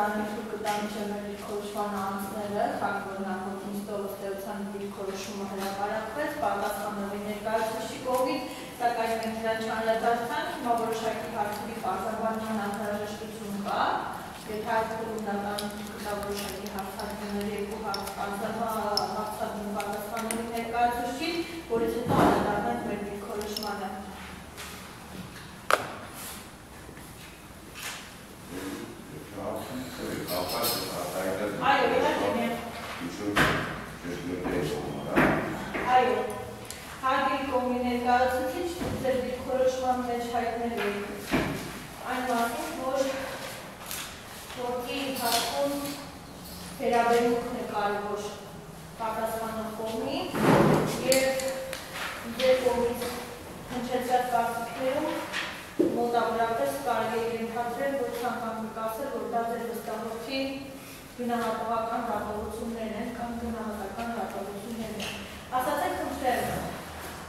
Եթե դա տանիքը կտանի չէ մեր դիրքորոշման անձները, քանի որ նախորդ նիստով ըստեյության դիրքորոշումը հրապարակվեց, պատասխանողի ներկայացուցիչի կողմից, սակայն մենք դրան չանդրադարձանք, հիմա որոշակի հարցերի բարձրաբանման անհրաժեշտություն կա, եթե այդ բնական կտա որոշակի հարցադրումների երկու հարց հարցադրում պատասխանողի ներկայացուցիչ, որից հետո անդրադառնանք մեր դիրքորոշմանը։ Այո, իհարկե մենք Այո, հարգելի կողմի ներկայացուցիչ ձեր դիրքորոշման մեջ հայտնել եք այն մարդուն, որ գործի ընթացքում վերաբերմունքն է կարևոր պատասխանող կողմի եւ ձեր կողմից հնչեցրած կարծիքներում մոտավորապես կարելի է ենթադրել, որ ցանկանում եք ասել, որ դա ձեր վստահողի գնահատողական դատողություններն են կամ գնահատական դատողություններն են։ Ասացեք խնդրեմ,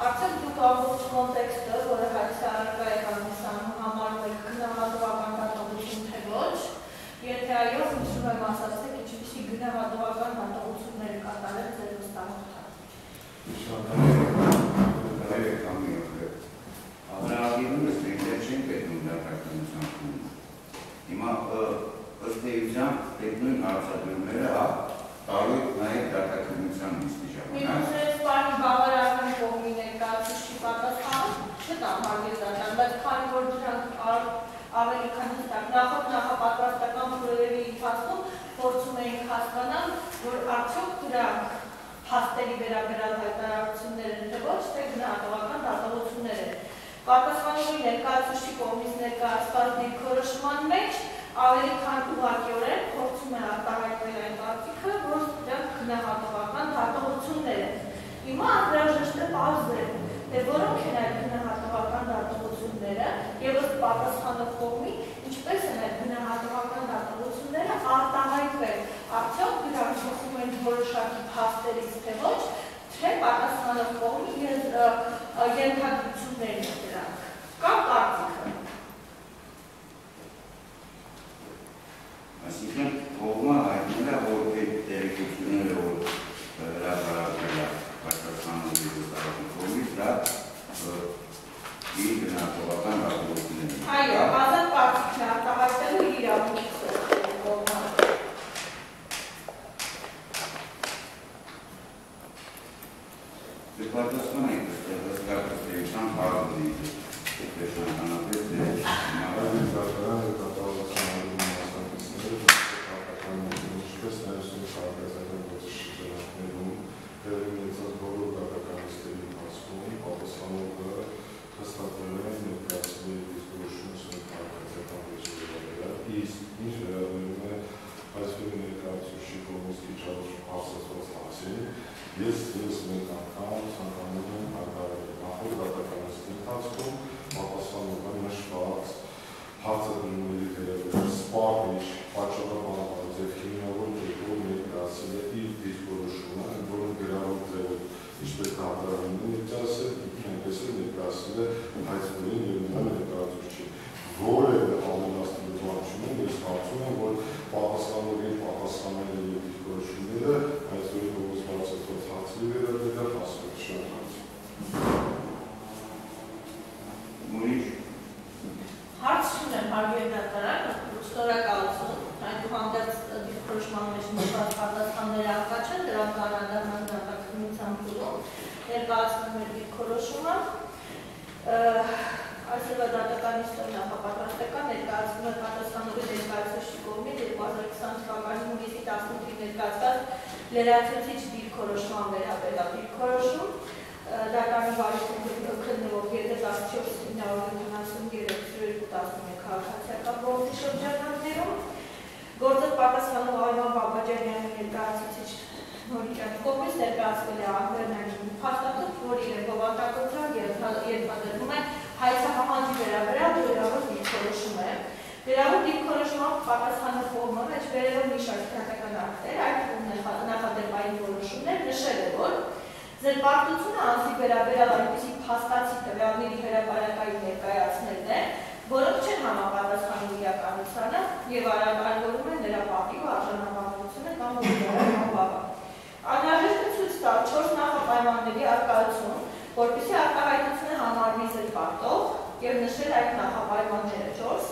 արդյոք դուք ամբողջ կոնտեքստը, որը հայցի առարկա է հանդիսանում, համարում եք գնահատողական դատողություն թե ոչ, եթե այո, խնդրում եմ ասացեք, ինչպիսի գնահատողական դատողություններ կատարել ձեր խումբ։ Հիմա ըստ էության այդ նույն հարցադրումները հա տալու եք նաև դատականության նիստի ժամանակ։ բավարարական կողմի ներկայացուցիչի չտա հարգեզական, բայց քանի որ դրանք ավելի քան հստակ նախորդ նախապատրաստական փուլերի ընթացքում փորձում էինք հասկանալ, որ արդյոք դրանք փաստերի վերաբերյալ հայտարարություններ են թե ոչ, թե գնահատողական դատողություններ են։ Պատասխանողի ներկայացուցիչի կողմից ներկայացված դիրքորոշման մեջ ավելի քան ուղղակիորեն փորձում է արտահայտվել այն կարծիքը, որ դրանք գնահատողական դատողություններ են։ Հիմա անհրաժեշտ է բազել, թե որոնք են այդ գնահատողական դատողությունները եւ ըստ պատասխանող կողմի ինչպես են այդ գնահատողական դատողությունները արտահայտվել։ Արդյոք դրանք փոխում են որոշակի փաստերից թե ոչ, թե պատասխանող կողմի ենթադրություններն են դրանք։ Կամ կարծիքը։ Այսինքն կողմը հայտնել է, որ այդ տեղեկությունները, որ հրապարակվել է պատասխանողի վստահության կողմից, դա իր գնահատողական հաղորդումներ են։ Այո, ազատ կարծիքն է արտահայտելու իր իրավունքի կողմը։ Դե պատասխան եք ըստեղ հստակ ըստ էության բաղնի։ Դեշանանապես դե Ալեն հարցադրումների վերաբերյալ սպահիչ, պատճառաբանված եւ քիմիավոր կերպով ներկայացել է իր դիրքորոշումը, որոնք գրառող ձևով ինչպես կատարումն ներկայացել, այնպես էլ ներկայացել է հայցքերին եւ նրա ներկայացուցիչին։ Որևէ ամենաստիճան ես կարծում եմ, որ պատասխանողին պատասխանել եւ դիրքորոշումները հայցքերի կողմից բացատրված հարցերի վերաբերյալ հասցրել շնորհակալություն։ Ուրիշ Հարց չունեմ հարգելի դատարան, շնորհակալություն։ Այնուհանդերձ դիրքորոշման մեջ նշված պատասխանները արկա չեն, դրանք կանադառնան դատականության փուլում։ Ներկայացնում է դիրքորոշումը։ Այսօրվա դատական իստոր նախապատրաստական ներկայացնում է պատասխանողի ներկայացուցիչ կողմից 2020 թվականի հունիսի 18-ի ներկայացված լրացուցիչ դիրքորոշման վերաբերյալ դիրքորոշում դատարանի վարիչների քննելով 34973 քաղաքացիական գործի շրջանակներում գործը պատասխանող Արման Բաբաջանյանի ներկայացուցիչ Նորիկյանի կողմից ներկայացվել է ակվերնային փաստաթուղթ, որի ռեգովանտակության ենթադրվում է հայցահամանջի վերաբերյալ վերավոր դիրքորոշում է։ Վերավոր դիրքորոշման պատասխանող կողմը մեջ վերելով մի շարք քրեական ակտեր, այդ նախադեպային որոշումներ նշել է, որ Զրպարտությունը անձի վերաբերյալ այնպիսի փաստացի տվյալների հրապարակային ներկայացնելն է, որոնք չեն համապատասխանում իրականությանը եւ արագայնորում են նրա պատիվ արժանապատվությունը կամ ուժերային տալ 4 նախապայմանների արկայություն, որպեսզի արտահայտությունը համարվի զրպարտող եւ նշել այդ նախապայմանները 4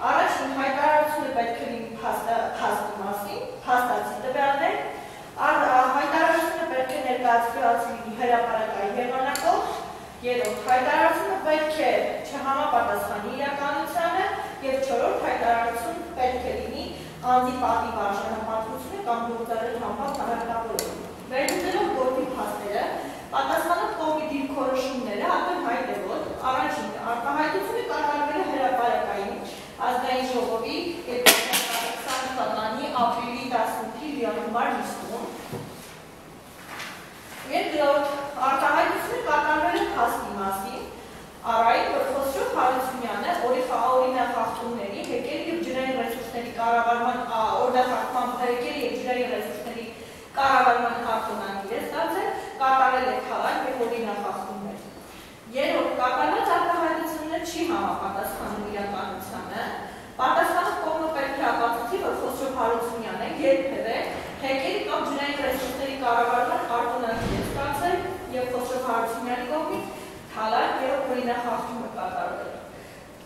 Առաջին հայտարարությունը պետք է լինի փաստի մասին, փաստացի տվյալներ, հայտարարությունը պետք է ներկայացվի հրապարակային եղանակով, երրորդ հայտարարությունը պետք է չհամապատասխանի իրականությանը եւ չորրորդ հայտարարություն պետք է լինի անձի պատիվ արժանապատվությունը կամ գործարար համբավ Վերցնելով գործի փաստերը, պատասխանող կողմի դիրքորոշումները ակնհայտ է, որ առաջին արտահայտությունը կատարվել է հրապարակային ազգային ժողովի 2020 թվականի ապրիլի 18-ի լիարումար նիստում Երկրորդ, արտահայտությունը կատարվել է փաստի մասին, առայտ, որ Խոսրով Հարությունյանը օրինախախտումների, հեկերի եւ ջրային ռեսուրսների կառավարման օրդախախտման հեկերի եւ ջրային ռեսուրսների կառավարման հաղթոնագիր է ստացել, կատարել է քաղաք եւ օրինախախտումներ։ Երրորդ, կատարված արտահայտությունը չի համապատասխանում իրականությանը, Պատասխանող կողմը պետք է ապացուցի, որ Խոսրով Հարությունյանը երբևէ հեկերի կամ ջրային ռեսուրսների կառավարման արտոնագիր է ստացել եւ Խոսրով Հարությունյանի կողմից թալար եւ օրինախախտումը կատարվել։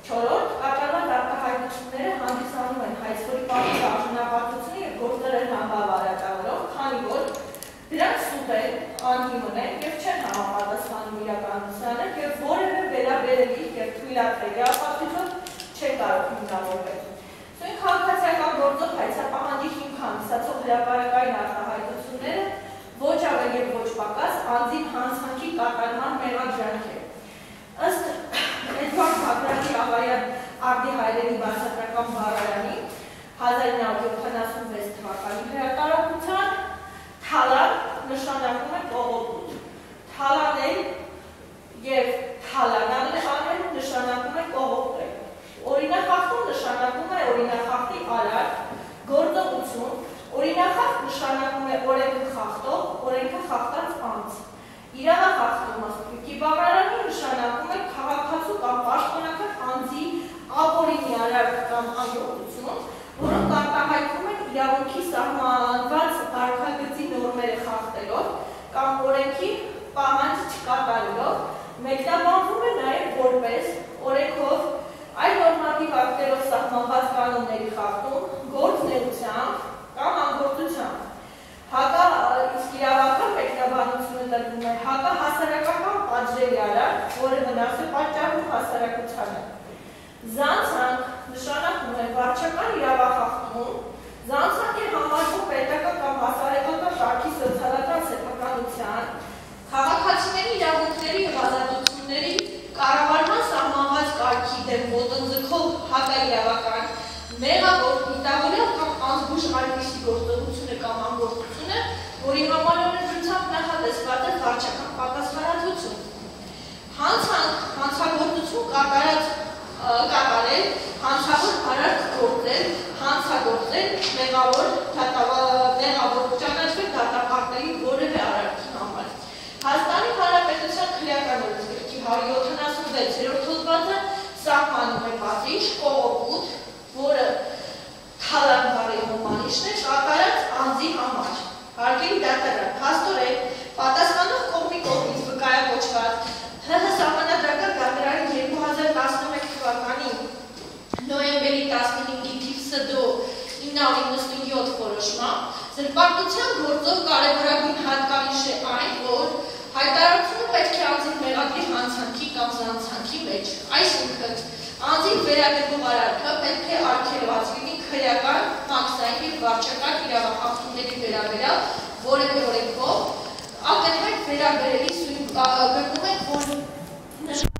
Չորրորդ, կատարված արտահայտությունները հանդիսանում են հայցվորի պատիվ արժանապատվությունը եւ գործերել համբավարակավորող, քանի որ դրանք սուտ են, անհիմն են եւ չեն համապատասխանում իրականությանը եւ որևէ վերաբերելի եւ թույլատրելի ապացույցով չեն կարող հիմնավորվել։ Սույն քաղաքացիական գործով հայցապահանջի հիմք հանդիսացող հրապարակային արտահայտությունները ոչ ավել եւ ոչ պակաս անձի հանցանքի կատարման մեղադրանք է։ Ըստ Էդվարդ Բագրատի ավարյան արդի հայրենի բացատրական բառարանի 1976 թվականի հրատարակության թալան նշանակում է կողոպուտ։ Թալանել եւ թալանալ անել նշանակում է կողոպտել։ Օրինախախտում նշանակում է օրինախախտի արար, գործողություն, օրինախախտ նշանակում է օրենքը խախտող, օրենքը խախտած անձ։ Իրավախախտումը Ֆիկի բավարարանի նշանակում է քաղաքացու կամ պաշտոնական անձի ապօրինի արար կամ անգործություն, որոնք արտահայտվում են իրավունքի սահմանված արկագծի նորմերը խախտելով կամ օրենքի պահանջ չկատարելով, մեկնաբանվում է նաև որպես օրենքով Այդ նորմատիվ ակտերով սահմանված կանոնների խախտում, գործնեությամբ կամ անգործությամբ։ Հակա իսկ իրավական մեկնաբանությունը տրվում է հակա հասարակական պատժերի արար, որը վնաս է պատճառում հասարակությանը։ Զանցանք նշանակում է վարչական իրավախախտում, զանցանք է համարվում պետական կամ հասարակական շարքի սոցիալական սեփականության, քաղաքացիների իրավունքների եւ ազատությունների կառավարման սահմանված կարգի դեմ ոտնձգող հակաիրավական, մեղավոր, դիտավորյալ կամ անզգույշ այնպիսի գործողությունը կամ անգործությունը, որի համար օրենսդրությամբ նախատեսված է վարչական պատասխանատվություն։ Հանցանք հանցագործություն կատարած կատարել հանցավոր հարարք գործել, հանցագործել, մեղավոր մեղավոր ճանաչվել դատապարտների որևէ արարքի համար։ Հայաստանի Հանրապետության քրեական օրենսգրքի 176-րդ հոդվածը սահմանում է պատիժ կողոպուտ, որը թալանվարի հոմանիշն է կատարած անձի համար։ Հարգելի դատարան, փաստորեն պատասխանող կողմի կողմից 2015 թիվսը դո 997 խորոշմամբ զրպարտության գործով կարևորագույն հատկանիշ է այն, որ հայտարարությունը պետք է անձին մեղադիր հանցանքի կամ զանցանքի մեջ։ Այսինքն, անձին վերաբերվող արարքը պետք է արգելված լինի քրեական, մաքսային եւ վարչական իրավախախտումների վերաբերյալ որևէ օրենքով, ակնհայտ վերաբերելի գրում ենք, որ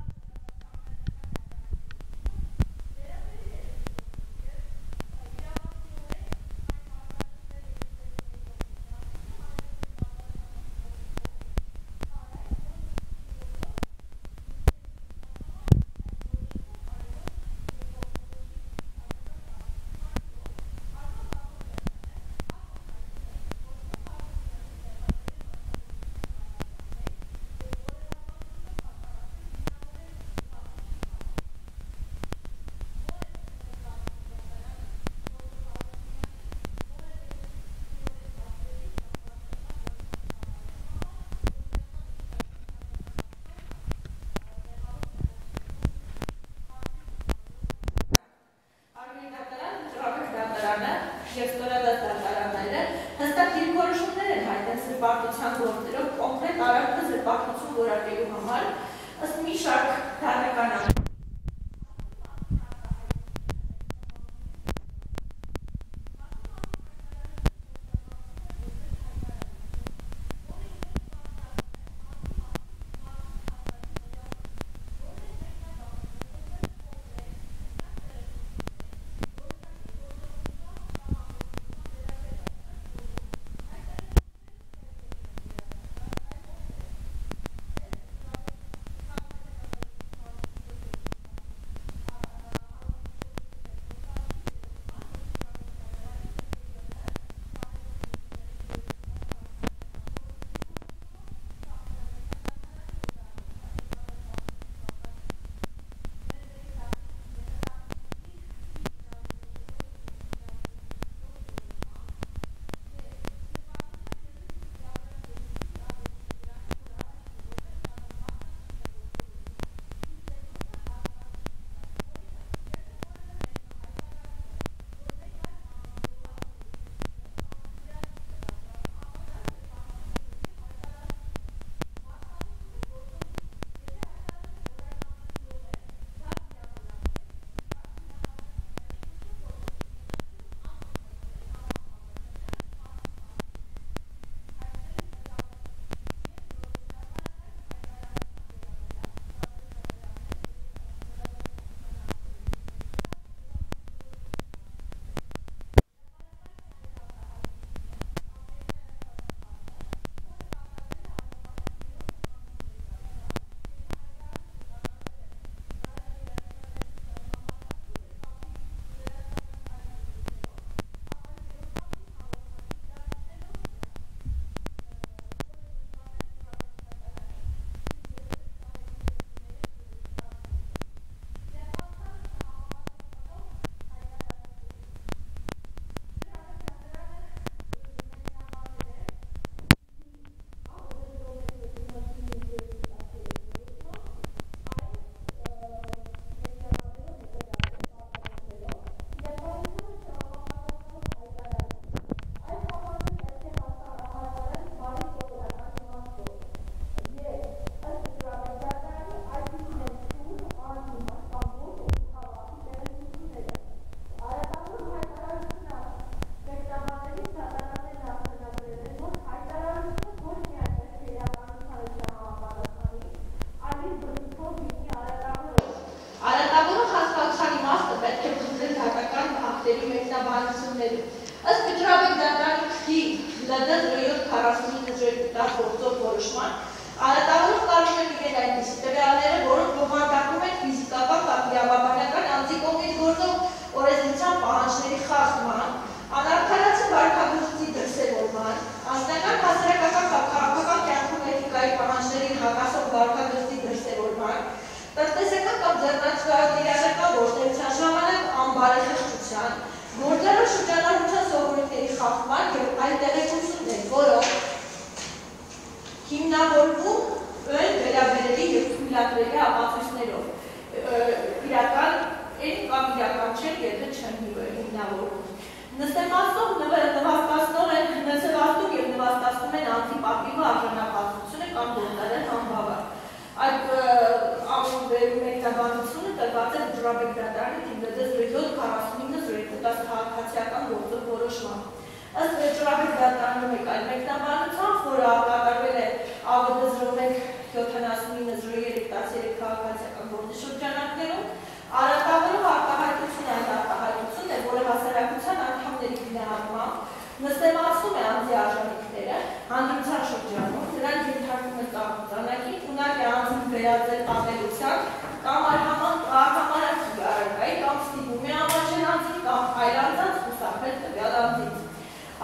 վերածել ապելության կամ արհամանքի առարկայի կամ ստիպում է ամաչել անձին կամ այլ անձանց խուսափել տվյալ անձից։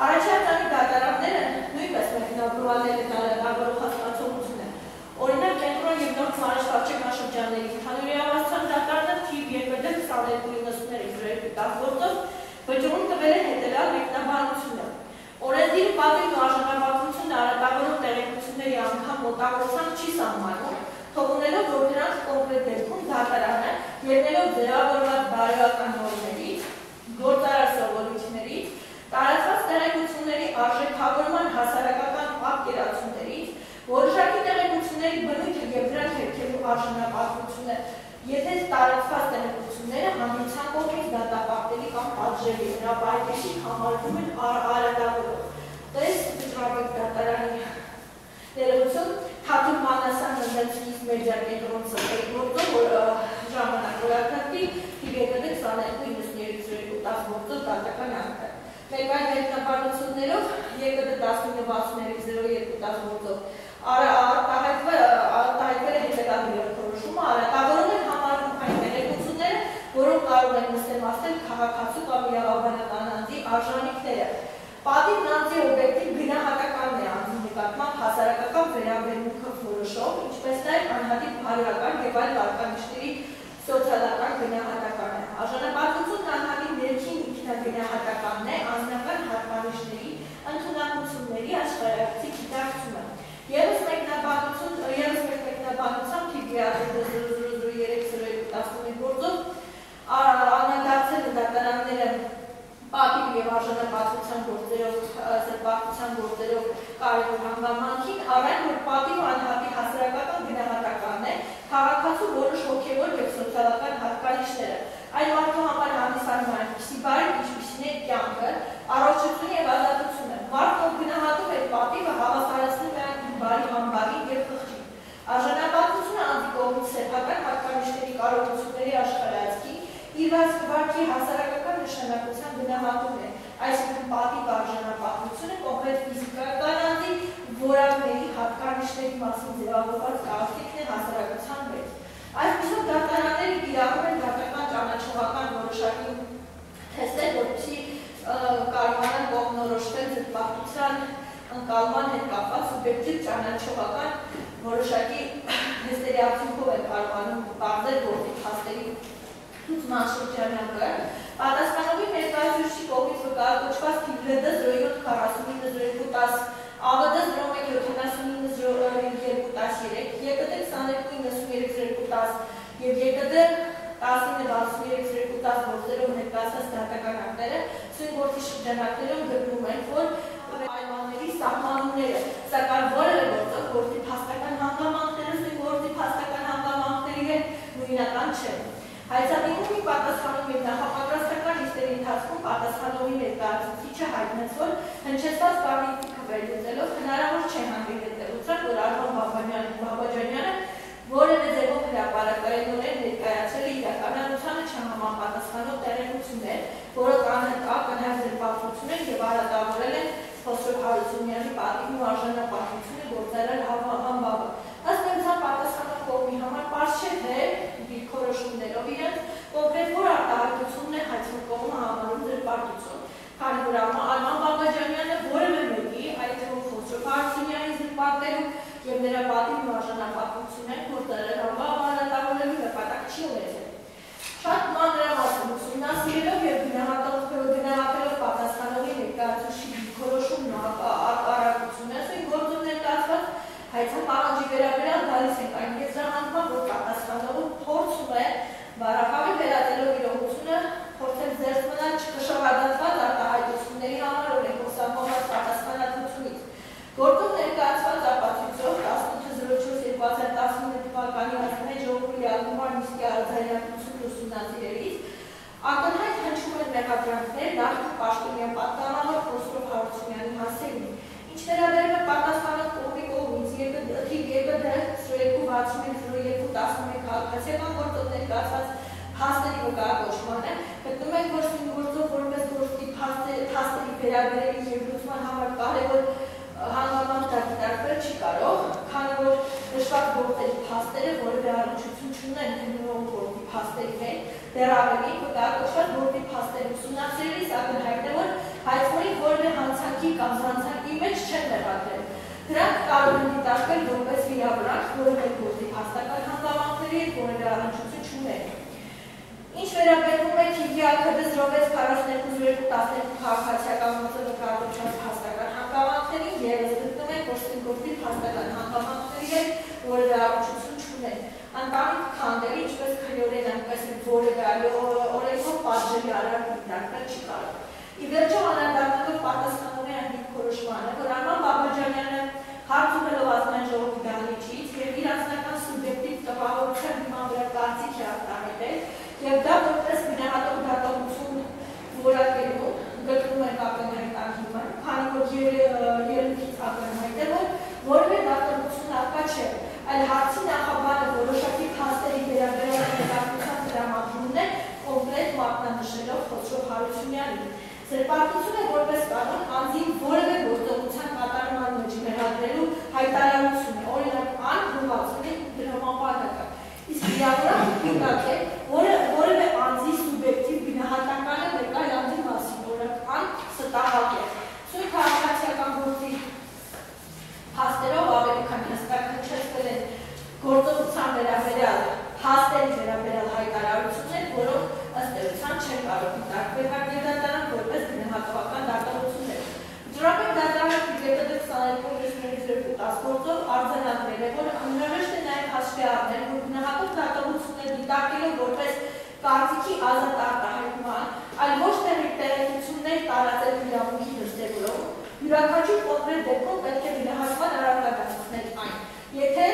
Առաջատանի դատարանները նույնպես մեկնաբանել են արարավորող հասկացողությունը։ Օրինակ կենտրոն եւ նոր Սարաշվարչական շրջանների ընդհանուր իրավասության դատարանը թիվ 22293 տասնորդով վճռում տվել է հետևյալ մեկնաբանությունը։ Օրենսդիր պատիվն ու արժանապատվությունը արատավորող տեղեկությունների անգամ մոտավորությամբ չի սահմանում, թողնելով որ դրանք կոնկրետ դեպքում դատարանը ելնելով ձևավորված բարոյական նորմերից, գործարար սովորույթներից, տարածված տեղեկությունների արժեքավորման հասարակական պատկերացումներից, որոշակի տեղեկությունների բնույթը եւ դրանք հերքելու արժանապատվությունը, եթե տարածված տեղեկությունները հանդիպության կողմից դատապարտելի կամ պատժելի հրապարակեցի համարվում են արարատավորող։ Տես Պետրավիկ դատարանի ներողություն Թաթուլ Մանասյան ննդեցնից մեջակենտրոն սրտերի գործով ժամանակ որակնատի հիգետը 22 10 գործով դատական ակտը։ Մեկ այլ հետնաբանություններով ԵԿԴ 1963 10 գործով արտահայտվել է հետագա որոշումը, արատավորում են համարվում այն տեղեկությունները, որոնք կարող են նստեմացնել քաղաքացու կամ իրավաբանական անձի արժանինքները։ Պատիվ նանձի օբյեկտիվ գնահատականն նկատմամբ հասարակական վերաբերմունքը որոշող, ինչպես նաև անհատի բարոյական եւ այլ վարկանիշների սոցիալական գնահատականը։ Արժանապատվությունն անհատի ներքին ինքնագնահատականն է անձնական հարմարիչների, ընդունակությունների աշխարհակցի գիտակցումը։ Եվս մեկնաբանություն, եվս մեկ մեկնաբանությամբ TGR-003-015 գործով անադարձել են դատարանները պատիվ եւ արժանապատվության գործերով, զրպարտության գործերով կարևոր հանգամանքին, առայն որ պատիվ անհատի հասարակական գնահատականն է, քաղաքացու որոշ հոգևոր եւ սոցիալական հատկանիշները։ Այն մարդու համար հանդիսանում է այնպիսի բարի, ինչպիսին է կյանքը, առողջությունը եւ ազատությունը։ Մարդը գնահատում է պատիվը հավասարեցնում է այն բարի համբավին եւ խղճին։ Արժանապատվությունը անձի կողմից սեփական հատկանիշների կարողությունների աշխարհայացքի իր վարքի հասարակական նշանակության գնահատում է, այսինքն պատիվ արժանապատվությունը կոնկրետ ֆիզիկական անձի որակների հատկանիշների մասին ձևավորված կարծիքն է հասարակության մեջ։ Այսպիսով դատարանները կիրառում են դատական ճանաչողական որոշակի թեստեր, որպեսզի կարողանան կողմնորոշվել զրպարտության ընկալման հետ կապված սուբյեկտիվ ճանաչողական որոշակի թեստերի արդյունքով են կարողանում բարձր գործի փաստերի ցուցման շրջանակը պատասխանողի ներկայացուցիչի կողմից վկայակոչված ԼԴ 07490210 ԱՎԴ 01790213 ԵԿՏ 229310 եւ ԵԿՏ 196310 գործերով ներկայացած դատական ակտերը ցույց գործի շրջանակներում գտնում են, որ պայմանների սահմանումները, սակայն որևէ գործով գործի փաստական հանգամանքները ցույց գործի փաստական հանգամանքների հետ նույնական չեն։ Հայցատիկում մի պատասխանում իր նախապատրաստական լիստերի ընթացքում պատասխանողի ներկայացուցիչը հայտնեցոր հնչեցված բանիտի քվերլուծելով հնարավոր չէ հանդիպեցելուցակ, որ Արման Բաբաջանյանը Բաբաջանյանը որևէ ձևով հրապարակայինորեն ներկայացրել է իրականանությանը չհամապատասխանող տեղեկություններ, որոնք անհետակ անհայտ ձերբացություն են եւ արատավորել են Խոսրով Հարությունյանի պատիվն ու արժանապատվությունը գործարար Հավան Բաբը։ Ըստ դեպի պատասխանող կողմի համար པարզ չէ թե որոշումներով իրենց կոնկրետ որ արտահայտությունն է հայցուն կողմը համարում ձեր պարտություն։ Քանի որ Արման Բաբաջանյանը որևէ մեկի, այդ թվում Խոսրով Հարությունյանի զրպարտերում եւ նրա պատիվ արժանապատվություն են, որ դրան համապատասխանելու նպատակ չի ունեցել։ Շատ մանրամասն նույնիսկ արձանագրություն ուսումնասիրելիս ակնհայտ հնչում են մեղադրանքներ նախ պաշտոնյան պատկանավոր Խոսրով Հարությունյանի հասելին։ Ինչ վերաբերում է պատասխանը կողմի կողմից ԵԲԴ 361-0211 քաղաքացիական գործով ներկայացված փաստերի վկայակոչմանը գտնում ենք, որ գործով որպես գործի փաստերի վերաբերելիք եւ լուծման համար կարևոր հանգամանք դիտարկվել չի կարող, քանի որ նշված գործերի փաստերը որևէ առնչություն չունեն հիմնող գործի փաստերի հետ, դեռ ավելի վկայակոչված գործի փաստերի ուսումնասիրելիս ակնհայտ է, որ հայտնի որևէ հանցանքի կամ զանցանքի մեջ չեն մեղադրել։ Դրանք կարող են դիտարկվել որպես վիրավորանք, որևէ գործի փաստական հանգամանքների հետ որևէ առնչություն չունեն։ Ինչ վերաբերում է ակրդս ռովեց 42-12 քաղաքացիական գործը կարգոչված հաստական հանգամանքներին եւս գտնում ենք, որ սինգորտի հաստական հանգամանքների հետ որևէ առնչություն չունեն։ Անտանիք քանդերի, ինչպես քրեորեն, այնպես որևէ օրենքով պատժելի արարք դիտարկվել չի կարող։ Ի վերջո անդրադառնալով պատասխանում է այն դիրքորոշմանը, որ Արման Բաբաջանյանը հարցումելով ազգային ժողովի դահլիճից եւ իր անձնական սուբյեկտիվ տպավորության հիման վրա կարծիք է արտահայտել եւ դա որպես գնահատող դատողություն որակելու գտնվում է ակնհայտ ակիմը, քանի որ երևից ակնհայտ է, որ որևէ դատողություն արկա չէ, այլ հարցի նախաբանը որոշակի փաստերի վերաբերյալ հետաքրքրության դրամատրումն է կոմպլետ մատնանշելով Խոսրով Հարությունյանին։ Զրպարտությունը որպես կանոն անձին որևէ գործողության կատարման մեջ մեղադրելու հայտարարություն է, օրինակ ան հուղացում է դրամապանակը։ Իսկ վիրավորանքը կնակ է, որը որևէ անձի սուբյեկտիվ գնահատականը մեկ այլ անձի մասին, օրինակ ան ստահակ է։ Սույն քաղաքացիական գործի փաստերով ավելի քան հստակ հնչեցվել են գործողության վերաբերյալ փաստերի վերաբերյալ հայտարարություններ, որոնք ըստ էության չեն կարող դիտարկվել հարգեդատարան որպես գնահատողական դատողություններ։ Դրական դատարանը դիտեկտը 22-22 գործով արձանագրել է, որ անհրաժեշտ է նաև հաշվի առնել, որ գնահատող դատողություններ դիտարկելով որպես կարծիքի ազատ արտահայտման, այլ ոչ թե տեղեկություններ տարածել իրավունքի դրսևորում, յուրաքանչյուր կոնկրետ դեպքում պետք է գնահատման արարքագծներ այն։ Եթե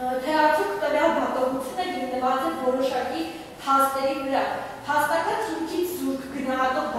թե արդյոք տվյալ դատողությունը հիմնված է որոշակի փաստերի վրա, փաստական հիմքից զուրկ գնահատող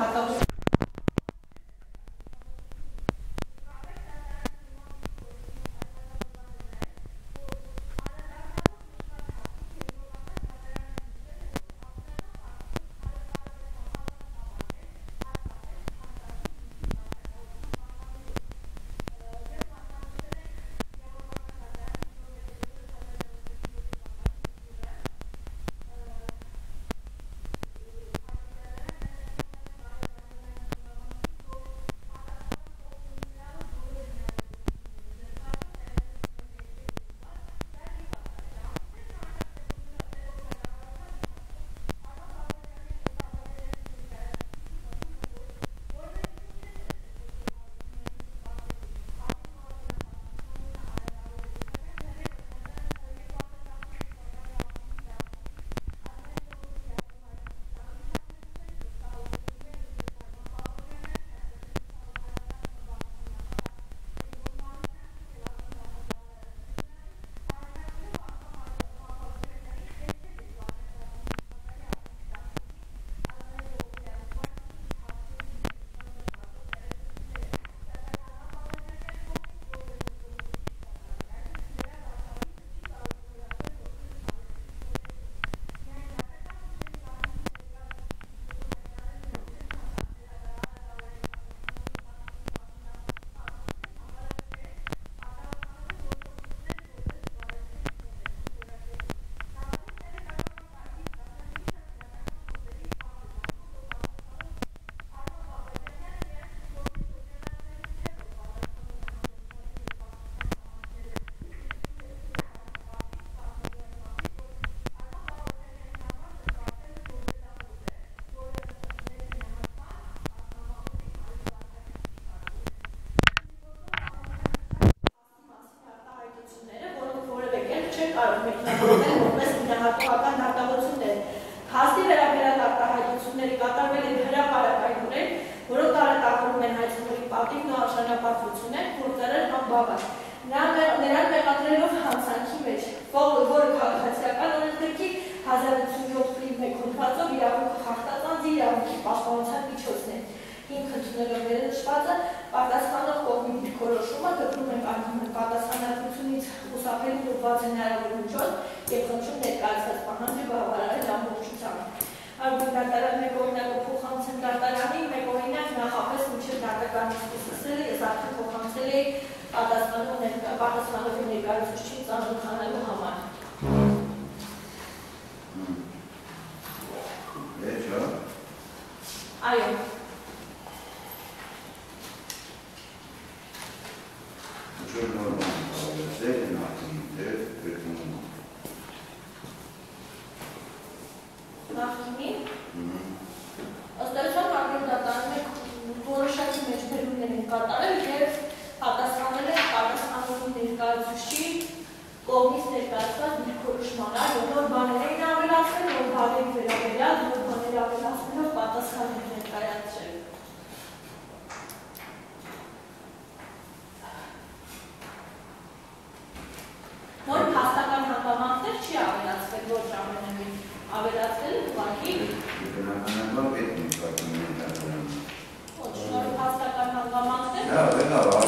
վերջնավորվել որպես գնահատական հարտավություններ։ Քաստի վերաբերյալ արտահայտությունների կատարվել են հրապարակայնորեն, որոնք արտահայտում են հայցների պատիվն ու արժանապատվությունը, որտեղ անբավար։ Նրան մեղադրելով հանցանքի մեջ, որը քաղաքացիական օրենքների 1087 ֆիլմ մեկ հոդվածով իրավունք խախտած անձի իրավունքի պաշտպանության միջոցն է։ Հիմք ընդունելով վերնշվածը որոշումը դրում ենք պատասխանատվությունից խուսափելու ուղղված հնարավոր միջոց եւ խնդրում ներկայացված պահանջը բավարարել ամբողջությամբ արտադատարան մեկ օրինակը փոխանցեմ դատարանի, մեկ օրինակ նախապես մինչև դատականից սկսել ես արդեն փոխանցել էի պատասխանող պատասխանող ներկայացուցչի ծանոթանալու համար։ Այո։ շնորհման հավերժեր են ակնիտեր գրգնում։ Նախնի, ըստորությամբ ագրդատանում եք որոշակի մեջբերումներ են կատարել և պատասխանել եք պատասխանումի ներկայացուցի կողմից ներկայացված ներքորոշմանա, որ բաներ էին ավելացել, որ բաներ վերաբերյալ, որ No, no, no.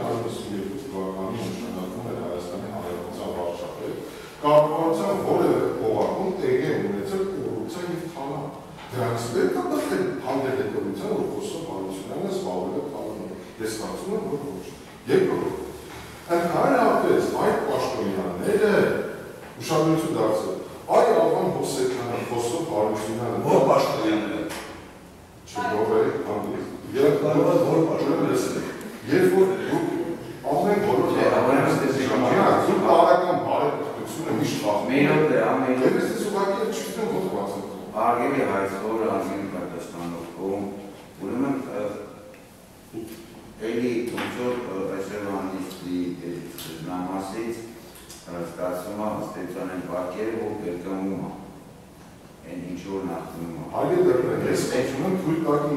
1952 թվականի նշանակում էր Հայաստանի Հանրապետության վարչապետ, կառավարության որևէ օղակում տեղի ունեցել կոռուպցիա եւ թալան։ Դրանից մեկը դեռ հանդես է կոռուպցիա, որ խոսում Պարուսյանը զբաղվել է թալանով։ Ես կարծում եմ, որ ոչ։ Երկրորդ, ընդհանրապես այդ պաշտոնյաները ուշադրություն դարձրել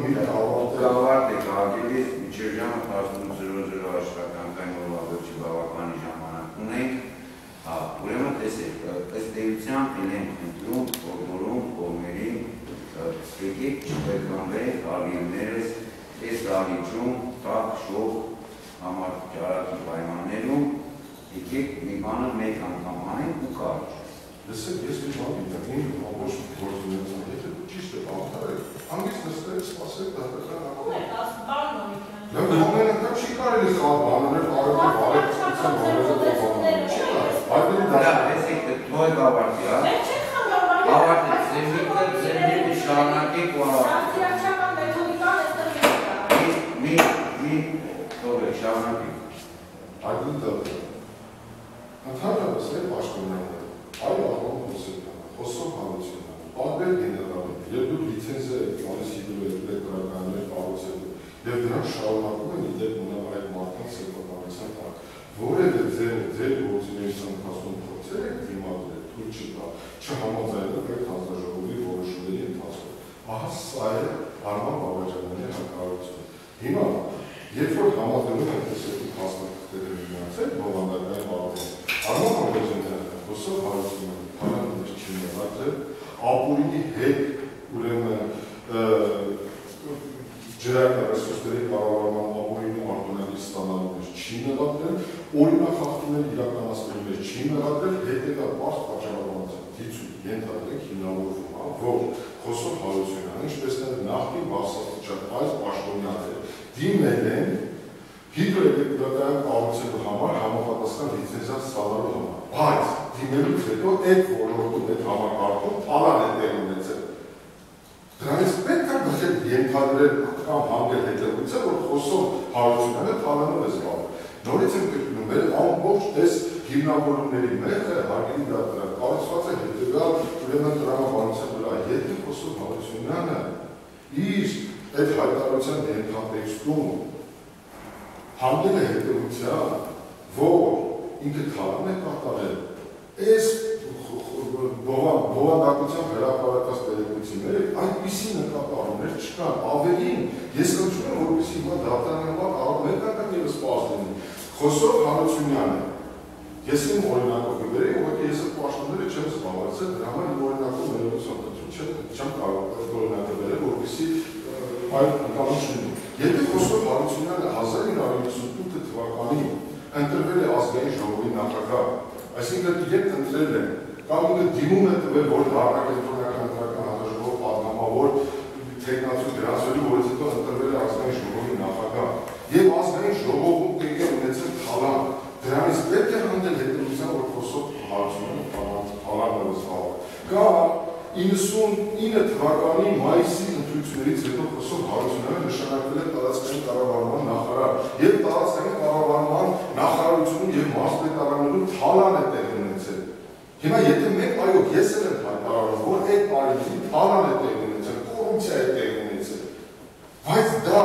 you know, լինելուց հետո այդ ոլորտում, այդ համակարգում տարան է տեղ ունեցել։ Դրանից պետք է գտել ենթադրել կամ հանգել հետևույթը, որ խոսով հարցումները տարանով է զբաղվում։ Նորից եմ կրկնում, մեր ամբողջ այս հիմնավորումների մեկը հարգելի դատը կառուցված է հետևյալ ուրեմն տրամաբանության վրա, եթե խոսով հարցումյանը իր այդ հայտարարության ենթատեքստում հանգել է հետևության, որ ինքը թարան է կատարել այս բովանդակության հրապարակած տեղեկությունները այդպիսի նկատառումներ չկան, ավելին, ես խնդրում եմ, որպեսի հիմա անգամ ևս պարզ լինի, խոսող Հարությունյանը, ես իմ օրինակով կբերեի, ուղղակի ես այդ պաշտոնները չեմ զբաղեցել, դրա համար իմ օրինակով ներողություն խնդրում չեմ, կարող օրինակը բերել, որպեսի այդ չլինի։ Եթե խոսող Հարությունյանը 1998 թվականին ընտրվել է ազգային ժողովի նախագահ, այսինքն երբ ընտրել են կամ ինքը դիմում է տվել, որ դառնակենտրոնական ընտրական հանրաժողով պատգամավոր տեխնացու դրանցելու, որից հետո ընտրվել է ազգային ժողովի նախագահ։ Եվ ազգային ժողովում տեղի ունեցել թալան։ Դրանից պետք է հանդել հետևության, որ խոսող հարցումը թալանն է զբաղվում։ Կամ 99 թվականի մայիսի ընտրություններից հետո խոսող հարությունները նշանակվել է տարածքային կառավարման նախարար եւ տարածքային կառավարման նախարարությունում եւ մասնետարաններում թալան է տեղ ունեցել։ Հիմա եթե մենք այո ես էլ եմ հայտարարում, որ այդ բարիքին թալան է տեղ ունեցել, կոռուպցիա է տեղ ունեցել, բայց դա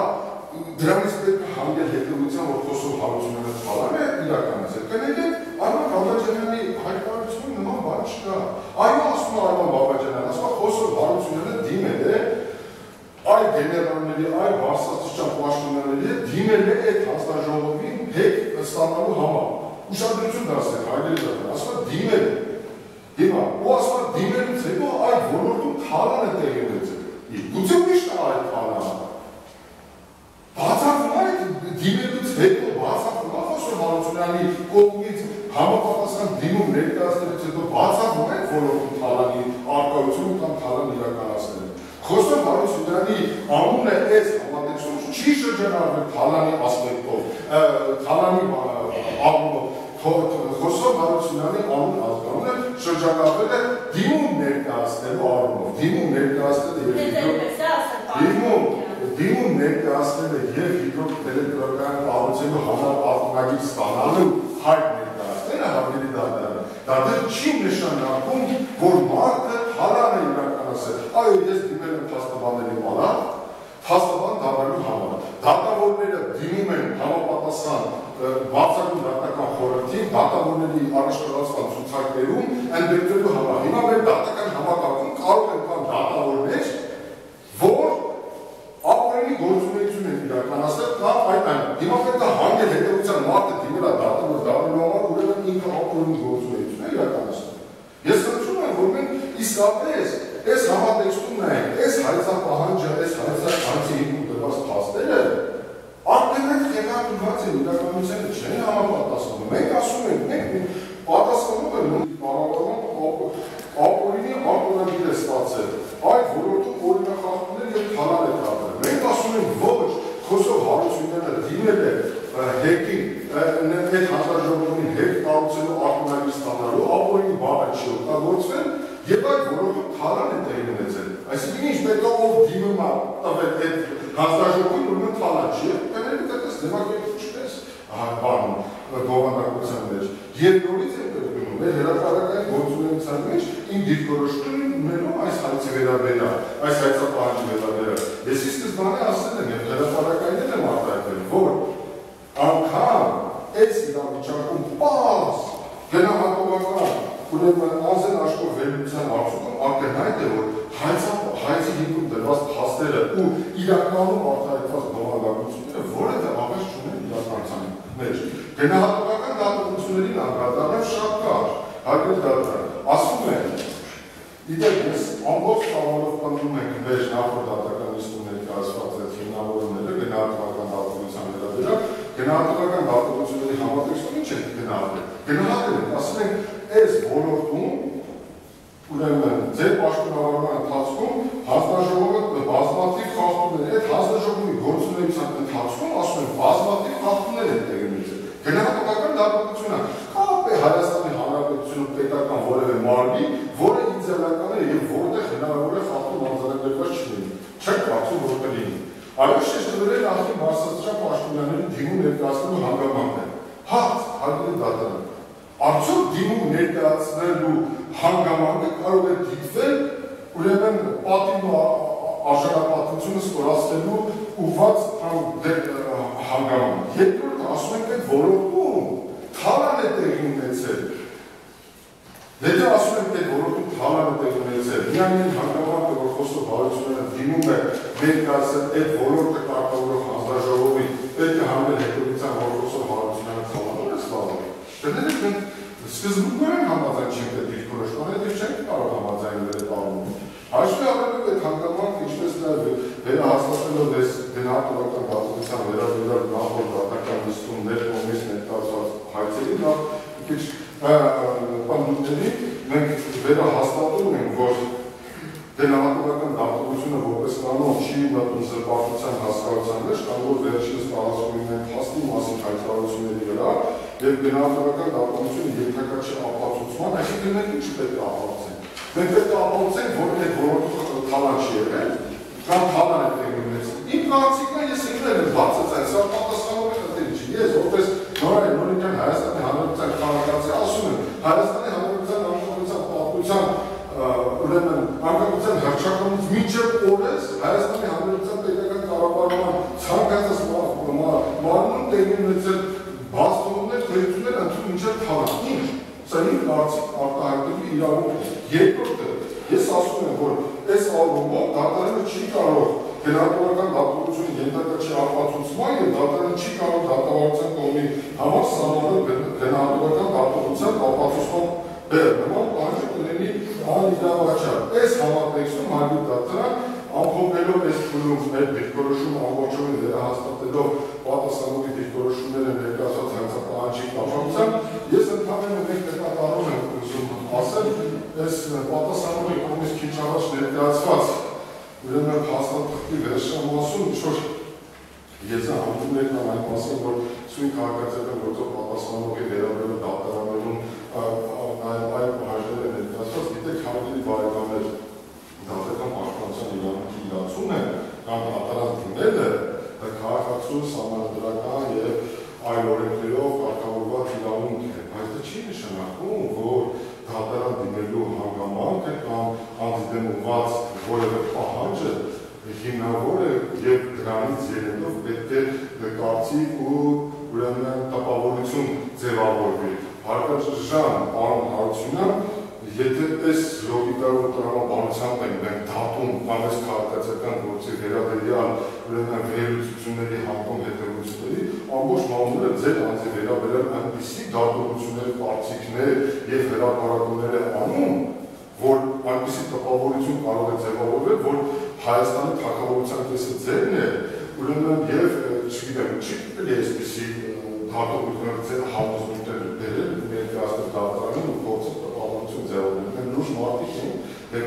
դրանից պետք է հանգել հետևության, որ խոսող հարությունները թալան է իրականացել։ Կներեք Արման Բաբաջանյանի հայտարարությունը նման բան չկա։ Այո, ասում է Արման Բաբաջանյանը, ասում է խոսող հարությունները դիմել է այ գեներալների, այ բարձրացիչան պաշտոնյաների դիմել է այդ հանձնաժողովին հետ ստանալու համար։ Ուշադրություն դարձեք, հայրերի դարձեք, ասում դիմել Հիմա, ու ասում դիմելուց հետո այդ ոլորտում թալան է տեղի ունեցել։ Գուցե տա այդ թալանը։ Բացառվում է դիմելուց հետո բացառվում է խոսում Հարությունյանի կողմից համապատասխան դիմում ներկայացնելուց հետո բացառվում է ոլորտում թալանի արկայությունը կամ թալան իրականացնելը։ Խոսում Հարությունյանի անունը այս համատեքստում չի շրջանառվել թալանի ասպեկտով, թալանի առումով Խոսով Հարությունյանի անուն ազգանունը շրջանառվել է դիմում ներկայացնելու առումով, դիմում ներկայացնել եւ դիմում դիմում ներկայացնել է եւ հիդրոէլեկտրական կառուցելու համար արտոնագիր ստանալու հայտ ներկայացնելը հավելի դատարանը։ Դա դեռ չի նշանակում, որ մարդը հարան է իրականացել։ Այո, ես դիմել եմ փաստաբանների պալատ, փաստաբան դառնալու համար։ Դատավորները դիմում են համապատասխան բացակում դատական խորհրդին, դատավորների առաջխաղացված ցուցակներում ընդգրկելու համար։ Հիմա մեր դատական համակարգում ներկայացել այդ ոլորտը կարգավորող հանձնաժողովի, պետք է հանել հետևության հարությունները թալանով է սպառել։ Դրանից մենք սկզբունքորեն համաձայն չենք այդ դիրքորոշման, հետև չենք կարող համաձայնել այդ առումով։ Հաշվի առնելով այդ հանգամանքը, ինչպես նաև վերահաստատելով այս գնահատողական դատության վերաբերյալ նախորդ դատական նստում ներկոմից ներկայացված հայցերի, նա քիչ պանդուկների մենք վերահաստատում ենք, որ դենահատողական դատողությունը որպես կանոն չի մտնում զրպարտության հասկացության մեջ, կամ որ վերջինս տարածվում են փաստի մասին հայտարարությունների վրա, եւ դենահատողական դատողությունը ենթակա չի ապացուցման, այսինքն մենք ինչ պետք է ապացուցենք։ Մենք պետք է ապացուցենք, որ այդ ոլորտը թալան չի եղել, կամ թալան է տեղի ունեցել։ Իմ կարծիքն է, ես ինքն եմ բացացել, սա պատասխանող է չի։ Ես որպես նորային նորինքան Հայաստանի Հանրապետության քաղաքացի ասում եմ, Հայաստանի Հանրապետության անկախության պատմության ուրեմն անկախության հռչակումից մինչև օրս Հայաստանի Հանրապետության պետական կառավարման ցանկացած մարմնում տեղի ունեցել բաստոններ, քրեություններ ընդունում մինչև թալան։ Ինչ։ Սա իմ կարծիք արտահայտելու իրավունք է։ Երկրորդը, ես ասում եմ, որ այս ալբոմով դատարանը չի կարող գնահատական դատողությունը ենթակա չի ապացուցման եւ դատարանը չի կարող դատավարության կողմի համար սահմանել գնահատական դատողության ապացուցման բեր նման բանը կլինի անիրավաչար։ Այս համատեքստում հարգի դատարան մեր դիրքորոշում ամբողջովին վերահաստատելով պատասխանողի դիրքորոշումները ներկայացած հանցապահանջի կապակցությամբ ես ընդհանրապես մեկ տեղականում եմ ուզում ասել այս պատասխանողի կողմից քիչ առաջ ներկայացված ուրեմն հաստատքի վերջնամասում ինչ-որ եզա հանդումներ կամ այն մասը, որ սույն քաղաքացիական գործով պատասխանողի վերաբերյալ դատարաններում նաև այլ բաժները ներկայացված, գիտեք, հարգելի բարեկամներ, դատական պաշտպանության իրավունքի իրացում է կամ դատարան դիմելը քաղաքացու սահմանադրական եւ այլ օրենքներով կարգավորված իրավունք է, բայց դա չի նշանակում, որ դատարան դիմելու հանգամանքը կամ անդիդեմոված որևէ պահանջը հիմնավոր է եւ դրանից ելնելով պետք է կարծիք ու ուրեմն տպավորություն ձևավորվի։ Հարկաճժան պարոն Հարությունյան, եթե այս լոգիկայով տրամաբանությամբ ենք մենք դատում կամ այս քաղաքացիական գործի վերաբերյալ ուրեմն վերլուծությունների հանգում հետևությունների, ամբողջ մամուլը ձեր անձի վերաբերյալ այնպիսի դատողությունների կարծիքներ եւ հրապարակումներ է անում, որ այնպիսի տպավորություն կարող է ձևավորվել, որ Հայաստանի թակավորության կեսը ձերն է, ուրեմն եւ չգիտեմ, չի պետք է այսպիսի հատողությունները ձեր համոզմունքներ դերել ներկայացնել դատարանին ու փորձել տպավորություն ձևավորել։ Մենք լուրջ մարդիկ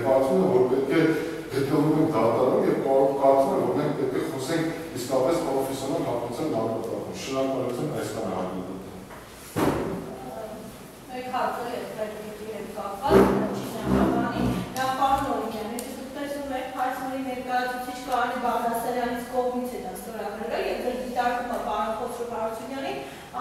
կարծում եմ, որ պետք է հետևում ենք դատարանում եւ կարծում եմ, որ մենք պետք է խոսենք իսկապես պրոֆեսիոնալ հատուցան նկատառում։ Շնորհակալություն այսքան հարգելի։ Մեկ հարցը ես պետք է կապված չնամանի, դա պարոն Օրինյան, եթե դուք տեսնում եք հարցերի ներկայացուցիչ Կարեն Բաղդասարյանից կողմից է դա ստորագրել եւ դեր դիտարկումը պարոն Խոսրով Հարությունյանի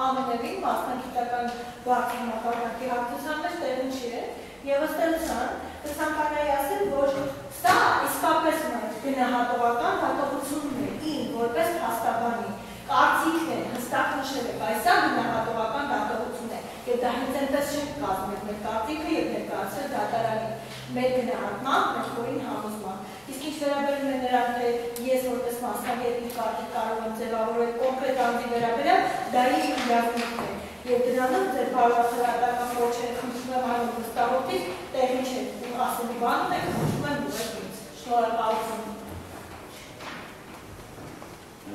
ամենևին մասնագիտական բարձր մակարդակի հարցության մեջ տեղին չի է եւ ըստ էության ցանկանայի ասել որ սա իսկապես մեր գնահատողական հատողությունն է ին որպես հաստաբանի կարծիքն է հստակ նշել է բայց սա գնահատողական դատողություն է եւ դա հենց այնպես չենք կազմել մեր կարծիքը եւ ներկայացրել դատարանին մեր գնահատման, մեր խորին համոզման։ Իսկ ինչ վերաբերում է նրան, թե ես որպես մասնագետ իր կարծիք կարող եմ ձևավորել կոնկրետ անձի վերաբերյալ, դա իր իրավունքն է։ Եվ դրանով ձեր բարոյական ոչերը խնդրում եմ այն վստահոտից տեղի չէ։ Իմ ասելի բանն է, խնդրում եմ ուղղել ինձ։ Շնորհակալություն։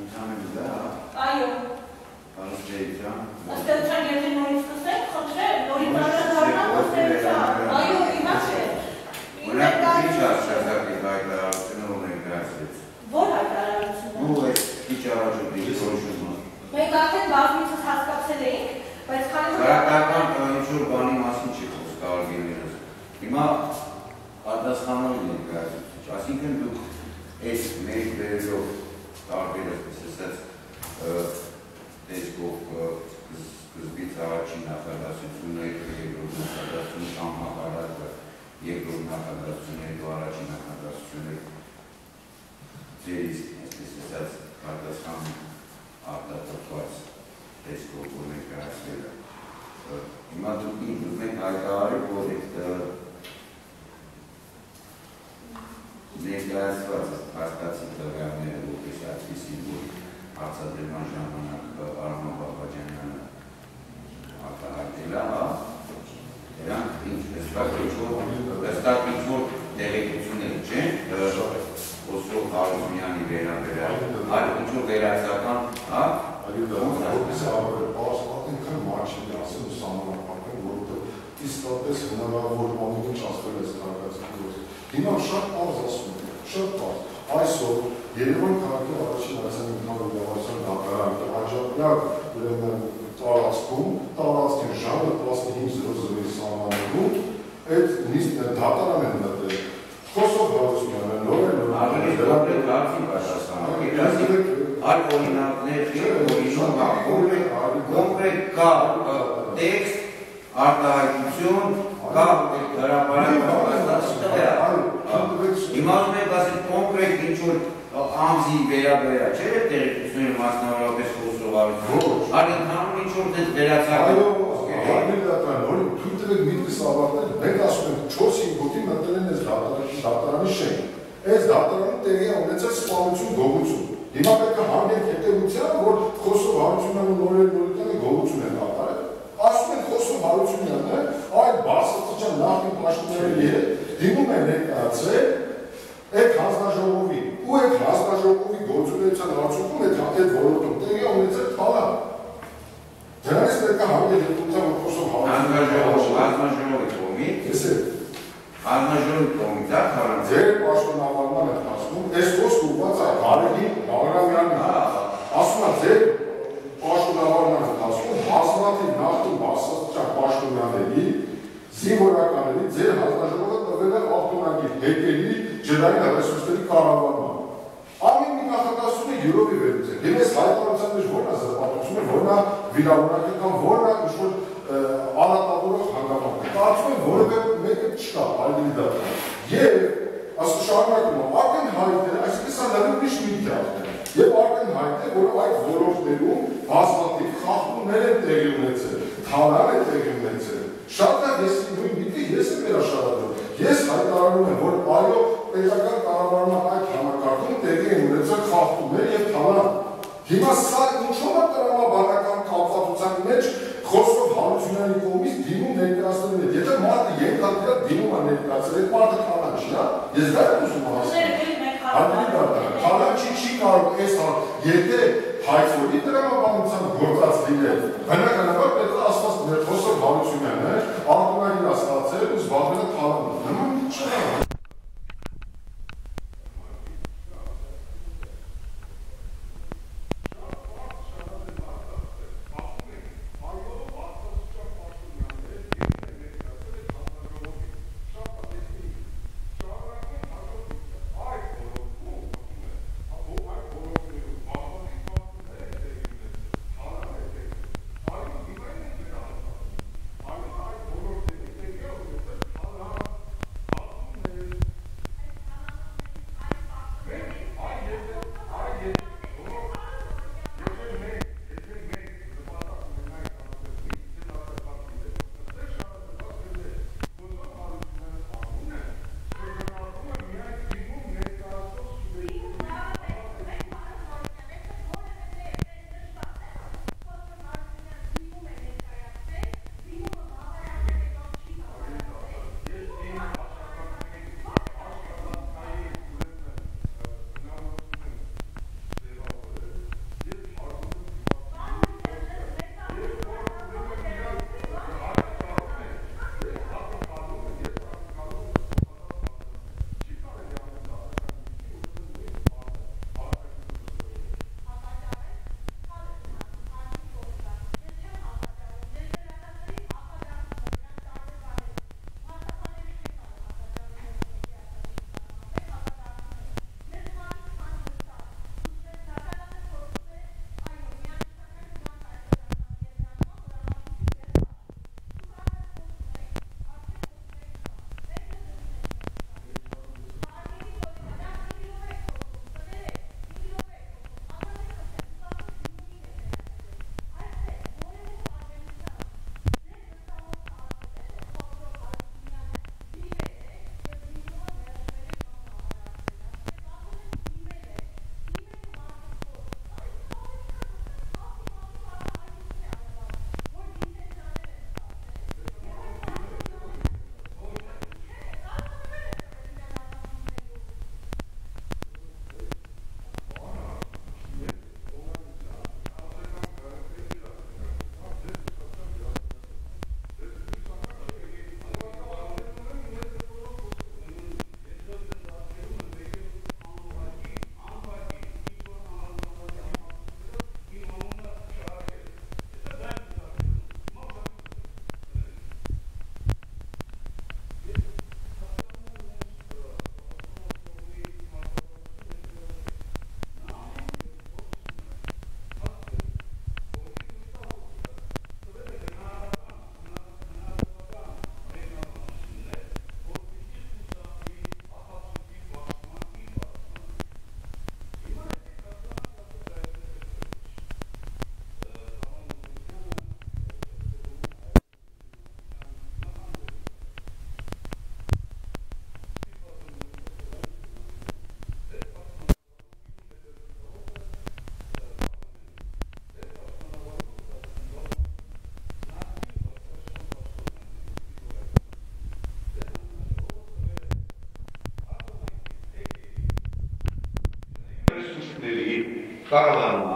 Ընդհանրապես դա Այո։ Ալստեյցան։ Ըստ էության եթե նորից սկսենք, խնդրեմ, նորից անդրադառնալ ըստ էության։ Այո, հիմա չէ։ Օրինակ, ինչ աշխատակի հայտարարությունը ով ներկայացրեց։ Որ հայտարարությունը։ Ու այս քիչ առաջ դիժորժումը։ Մենք արդեն բազմիցս հասկացել էինք, բայց քանի որ Քրական ինչ որ բանի մասին չի խոսք արգելներս։ Հիմա պատասխանող ներկայացուցիչ, այսինքն դուք այս մեր վերելով տարբերս ասած տեսքով սկզբից առաջին նախադասությունը երկրորդ նախադասությունը կամ հակառակը երկրորդ նախադասությունը հետո առաջին նախադասությունը ձերից այսպես ասած պատասխան արտադրված տեսքով որ ներկայացվել է հիմա դուք ինձ ուզում հայտարարել որ այդ ներկայացված հաստատի տվյալները որպես այսպեսին որ հարցադրման ժամանակ Արման Բաբաջանյանը արտահայտել է, հա, դրանք ինչ հստակ ինչ-որ հստակ ինչ-որ տեղեկություններ չեն Խոսրով Հարությունյանի վերաբերյալ, այլ ինչ-որ վերացական, հա, Այլ դա որպես ավելի բարձ պատենքան մարշի ասեմ ու սահմանափակեմ, որովհետև իսկապես հնարավոր ամեն ինչ ասվել է քաղաքացիների Հիմա շատ բարձ ասում եմ, շատ բարձ։ Այսօր Երևան քաղաքի առաջին այցան ընդհանուր գավառության դատարանը աջակցակ ուրեմն տարածքում, տարածքի ժամը 15:00-ի սահմաններում այդ նիստ դատարան են մտել։ Խոսով հարցումները նոր են ավելի կոնկրետ հարցի պատասխանը։ Այլ օրինակներ չեն, որ իշում կա կոնկրետ կա տեքստ, արտահայտություն, կա հրապարակ պատասխանը։ Հիմա ուզում եք ասել կոնկրետ ինչ-որ ամզի վերաբերյալ չէ՞ տեղեկությունները մասնավորապես խոսողարություն։ Այլ ընդհանուր ինչ-որ դες վերացած։ Այո, դատարան, որ թույլ տվեք միտքս ավարտել, մենք ասում ենք 4-5 հոգի մտել են այս դատարանի շենք։ Այս դատարանը տեղի է ունեցել սպանություն, գողություն։ Հիմա պետք է հանգենք հետևության, որ խոսով հարությունն ու նորեր նորիտանը գողություն են կատարել։ Ասում են խոսով հարությունն է, այլ բարձրացան նախին պաշտոնների հետ դիմում են ներկայացրել այդ հանձնաժողովի ու այդ հանձնաժողովի գործունեության արդյունքում այդ այդ ոլորտում տեղի ունեցել թալան։ Դրանից պետք է հանդիպ դեպքության խոսող Հանձնաժողով, հանձնաժողովի կողմից, Հանձնաժողովի կողմից դա քարան։ ձեր պաշտոնավարման ընթացքում այս խոսքը ուղղված է Հարելի Բաղրամյանին։ Ասում է ձեր պաշտոնավարման ընթացքում հազվադեպ նախտում բարձրացած պաշտոնյաների զինվորականների ձեր հանձնաժողովը տվել է ավտոմագիր հեկելի ջրային ռեսուրսների կառավարման։ Ամեն մի նախադասությունը յուրովի վերցրել։ Եվ այս հայտարարության մեջ որն է զրպարտությունը, որն է վիրավորակի կամ որն է ինչ-որ անատավորող հանգամանք։ Կարծում եմ որևէ մեկը չկա այլի դա։ Եվ ասու շարունակում եմ, ակնհայտ է, այսինքն սա լավ ուրիշ միտք է արդեն։ Եվ ակնհայտ է, որ այդ ոլորտներում բազմաթիվ խախտումներ են տեղի ունեցել, թալան է տեղի ունեցել։ Շատ է ես նույն միտքը ես եմ վերաշարադրում։ Ես հայտարարում եմ, որ այո, պետական կառավարման այդ համակարգում տեղի են ունեցել խախտումներ եւ թալան։ Հիմա սա ինչու՞մ է տրամաբանական կապվածության մեջ խոսքով հարությունյանի կողմից դիմում ներկայացնել է։ Եթե մարդը երկաթիա դիմում է ներկայացել, այդ մարդը թալան չի, հա։ Ես դա եմ ուզում հասկանալ։ Հանդիպ դարձան։ Թալան չի կարող այս հա, եթե հայցորի տրամաբանության գործած լինել, բնականաբար պետք է ասված մեր խոսով հարությունյանն կառավարման եւ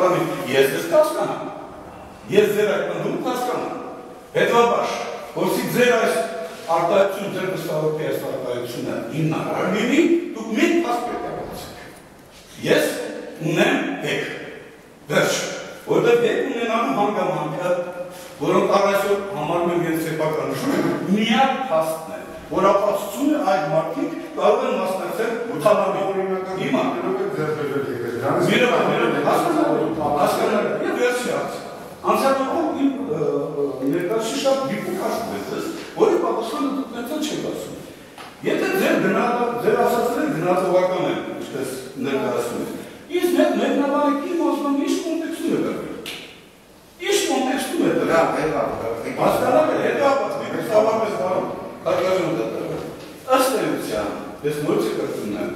թալանի։ Ես դες կասկանամ։ Ես ձեր այդ բնդում կասկանամ։ Հետևաբար, որսի ձեր այս արտահայտություն, ձեր վստահորդի այս արտահայտությունը հիմնարար լինի, դուք մի փաստ պետք է բացեք։ Ես ունեմ հեկ։ Վերջ, որտեղ հեկ ունենալու հանգամանքը որոնք առայսօր համարում են իրենց սեփականությունը, միակ փաստն է, որ ապացուցում է այդ մարդիկ կարող են մասնակցել ութանամի օրինական հիմա դերով եք ձեր բերել եկել։ Դրանից Միրը միրը հասկանալ հասկանալ եւ վերջի հարց։ Անցյալով իմ ներկայացի շատ դիպուկ աշխատեց, որի պատասխանը դուք նետել չեք ասում։ Եթե ձեր գնալը ձեր ասածները գնահատողական են, ինչպես ներկայացնում եք, իսկ մեր մեկնաբանը իմ ասում ինչ կոնտեքստում է դրվել։ Ինչ կոնտեքստում է դրվել։ Դա վերա։ Հասկանալ է, հետո ապացնի, ես ավարտես բարում, հարգաժում դատարը։ Ըստ էության, ես նորից կրտումն եմ,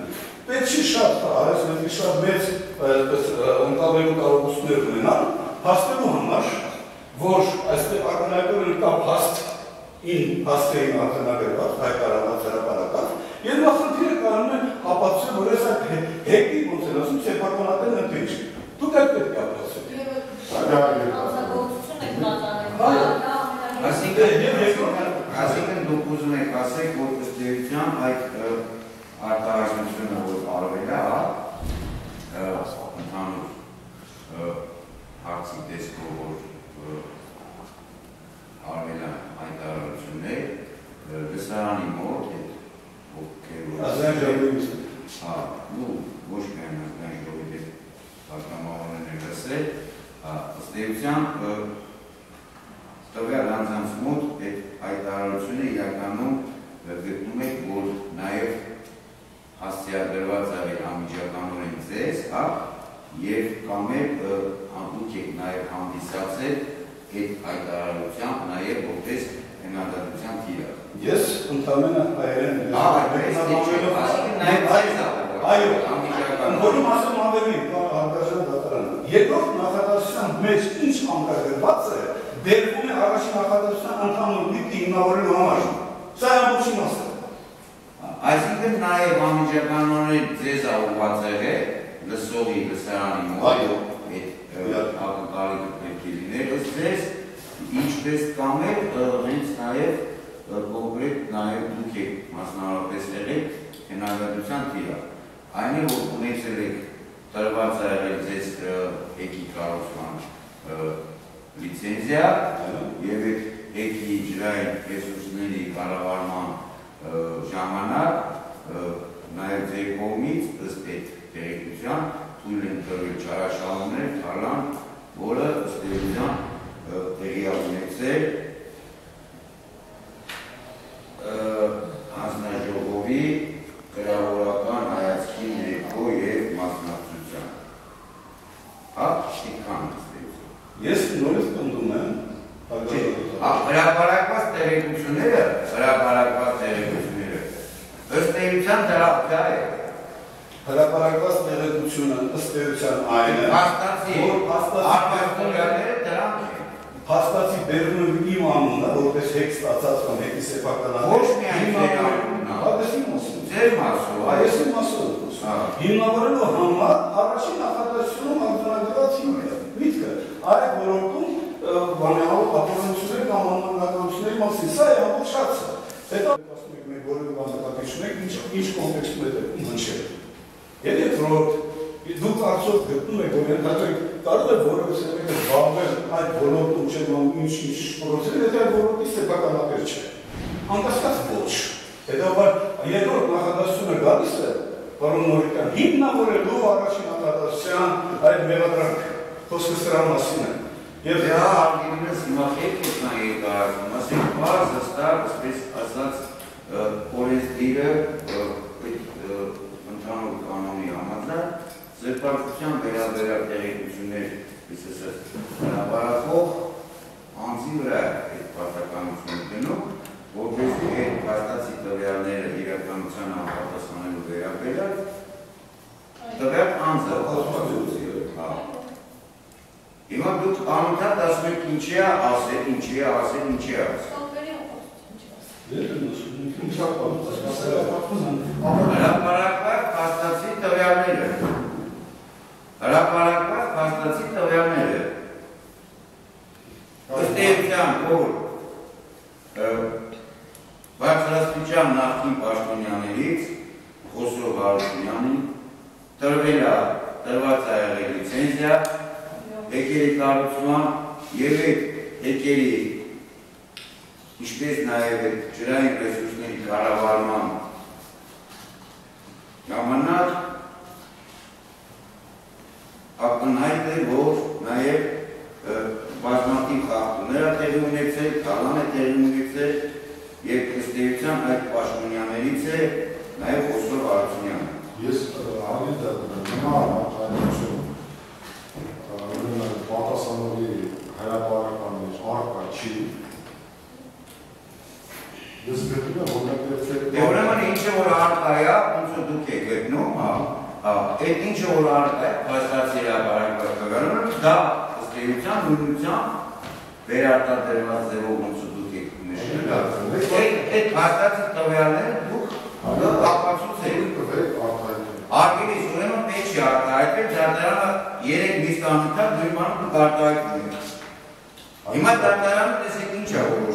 պետք չի շատ արես, մենք շատ մեծ ընկալելու կարողություններ ունենալ, հասնելու համար, որ այստեղ ակնարկորեն կա հաստ ին հասցեին ակնագրված, հայտարարված հրապարակած, եւ նա խնդիրը կարող է ապացուցել, որ ես այդ հեկի ոնց են ասում, սեփականատեն ընտրիչ։ Դուք այդ պետք է ապացուցեք։ Այսինքն այսինքն դուք ուզում եք ասեք, որ ըստ էության այդ արտահայտությունը որ արվել է, հա, ընդհանուր հարցի տեսքով որ արվել է հայտարարություններ, լսարանի մոտ այդ ովքեր Ազգային ժողովի հա, ու ոչ միայն ազգային ժողովի հետ հակամավորներ լսել, հա, ըստ էության տվյալ անձանց մոտ այդ հայտարարությունը իրականում գտնում եք, որ նաև հասցեագրված է անմիջականորեն ձեզ, հա, եւ կամ էլ դուք եք նաև հանդիսացել այդ հայտարարությամբ նաև որպես հնարավորության թիրախ։ Ես ընդամենը հայերեն եմ։ Այո, որում ասում ավելի հարգարժան դատարանը։ Երկրորդ նախադասության մեջ ինչ անկարգված է, դերվում է առաջին նախադասության ընդհանուր դիպի հիմնավորելու համար։ Սա ամբողջ իմաստը։ Այսինքն նաև անմիջականորեն ձեզ աղված եղել լսողի լսարանի մոտ Այո։ այդ ակնկալի պետք է լիներ, ըստ ձեզ ինչպես կամ էլ հենց նաև կոնկրետ նաև դուք եք մասնավորապես եղել հնարավորության թիվը։ Այն է, որ ունեցել եք տրված ա եղել ձեզ եկի կառուցման լիցենզիա եւ եկի ջրային ռեսուրսների կառավարման ժամանակ նաև ձեր կողմից ըստ այդ տեղեկության թույլ են տրվել չարաշահումներ, թալան, որը ըստ էության տեղի ունեցել ը, հանձնաժողովի գրավորական հայացքի ներքո եւ մասնակցության։ Հա, ինչքան ըստ էության։ Ես նորից պնդում եմ, Հրապարակված տեղեկությունները, հրապարակված տեղեկությունները, ըստ էության դրա դա է։ հրապարակված տեղեկությունը ըստ էության այն է, Փաստացի, որ փաստացի արմատները դրանք են։ փաստացի բերնում իմ անունը, որպես հեկ ստացած կամ հեկի սեփականատեր։ Ոչ միայն ձեր անունն, հա։ Հա, դες իմ ասում։ Ձեր մասով, Այս իմ ասում։ Հա։ Հիմնավորելու համար առաջին նախադասությունում անդրադառնաց ինքը, միտքը, այդ ոլորտում բանալու պատասխանություններ կամ անհանգստությունների մասին, սա է ամբողջ հարցը։ Հետո ասում եք մենք որևէ բան նկատի չունենք, ինչ ինչ կոնտեքստում է դեպքում հնչել։ Եվ երկրորդ, դուք արդյոք գտնում եք, որ ընդհանրապես կարող է որևէ սերմեկը զբաղվել այդ ոլորտում չէ կամ ինչ-ինչ գործել, եթե այդ ոլորտի սեփականատեր չէ։ Անկասկած ոչ։ Հետո երկրորդ նախադասությունը գալիս է, պարոն Նորիկյան, հիմնավորելու առաջին նախադասության այդ մեղադրանք խոսքը սրա մասին է։ Եվ Դե հա, արգելումս հիմա եք եք նա երկարացնում, ասենք, բարձ հստակ, ասպես ասած, օրենսդիրը ընդհանուր կանոնի համաձայն զրպարտության վերաբերյալ տեղեկություններ, իս ասած, հրապարակող անձի վրա այդ պարտականությունը դնում, որպեսզի այդ փաստացի տվյալները իրականության համապատասխանելու վերաբերյալ տվյալ անձը հա Հիմա դուք անընդհատ ասում եք ինչի է ասել, ինչի է ասել, ինչի է ասել։ Հրապարակված փաստացի տվյալները։ Հրապարակված փաստացի տվյալները։ Ըստ էության, որ բարձրաստիճան նախկին պաշտոնյաներից Խոսրով Հարությունյանին տրվել է տրված է եղել լիցենզիա հեկերի կառուցման եւ այդ հեկերի ինչպես նաեւ այդ ջրային ռեսուրսների կառավարման ժամանակ ակնհայտ է որ նաեւ բազմաթիվ խախտումներ տեղի ունեցել, կալան է տեղի ունեցել եւ ըստ էության այդ պաշտոնյաներից է նաեւ Խոսոր Հարությունյանը Ես հավիտ եմ նրա առաջարկություն ուրեմն պատասխանողի հրապարական մեջ արկա չի Ես գտնում եմ մենք Դե ուրեմն ինչը որ արկա է, ոնց որ դուք եք գտնում, հա, հա, այդ ինչը որ արկա է, փաստացի հրապարակված կգնում, դա ըստ էության նույնության վերարտադրված ձևով ոնց որ դուք եք նշել, հա։ Այդ այդ փաստացի տվյալները դուք ապացուցեք։ Արգելից ուրեմն պետք չի արտահայտել, դատարանը երեք միստ անընդհատ նույն բանը դուք արտահայտում եք։ Հիմա դատարանը տեսեք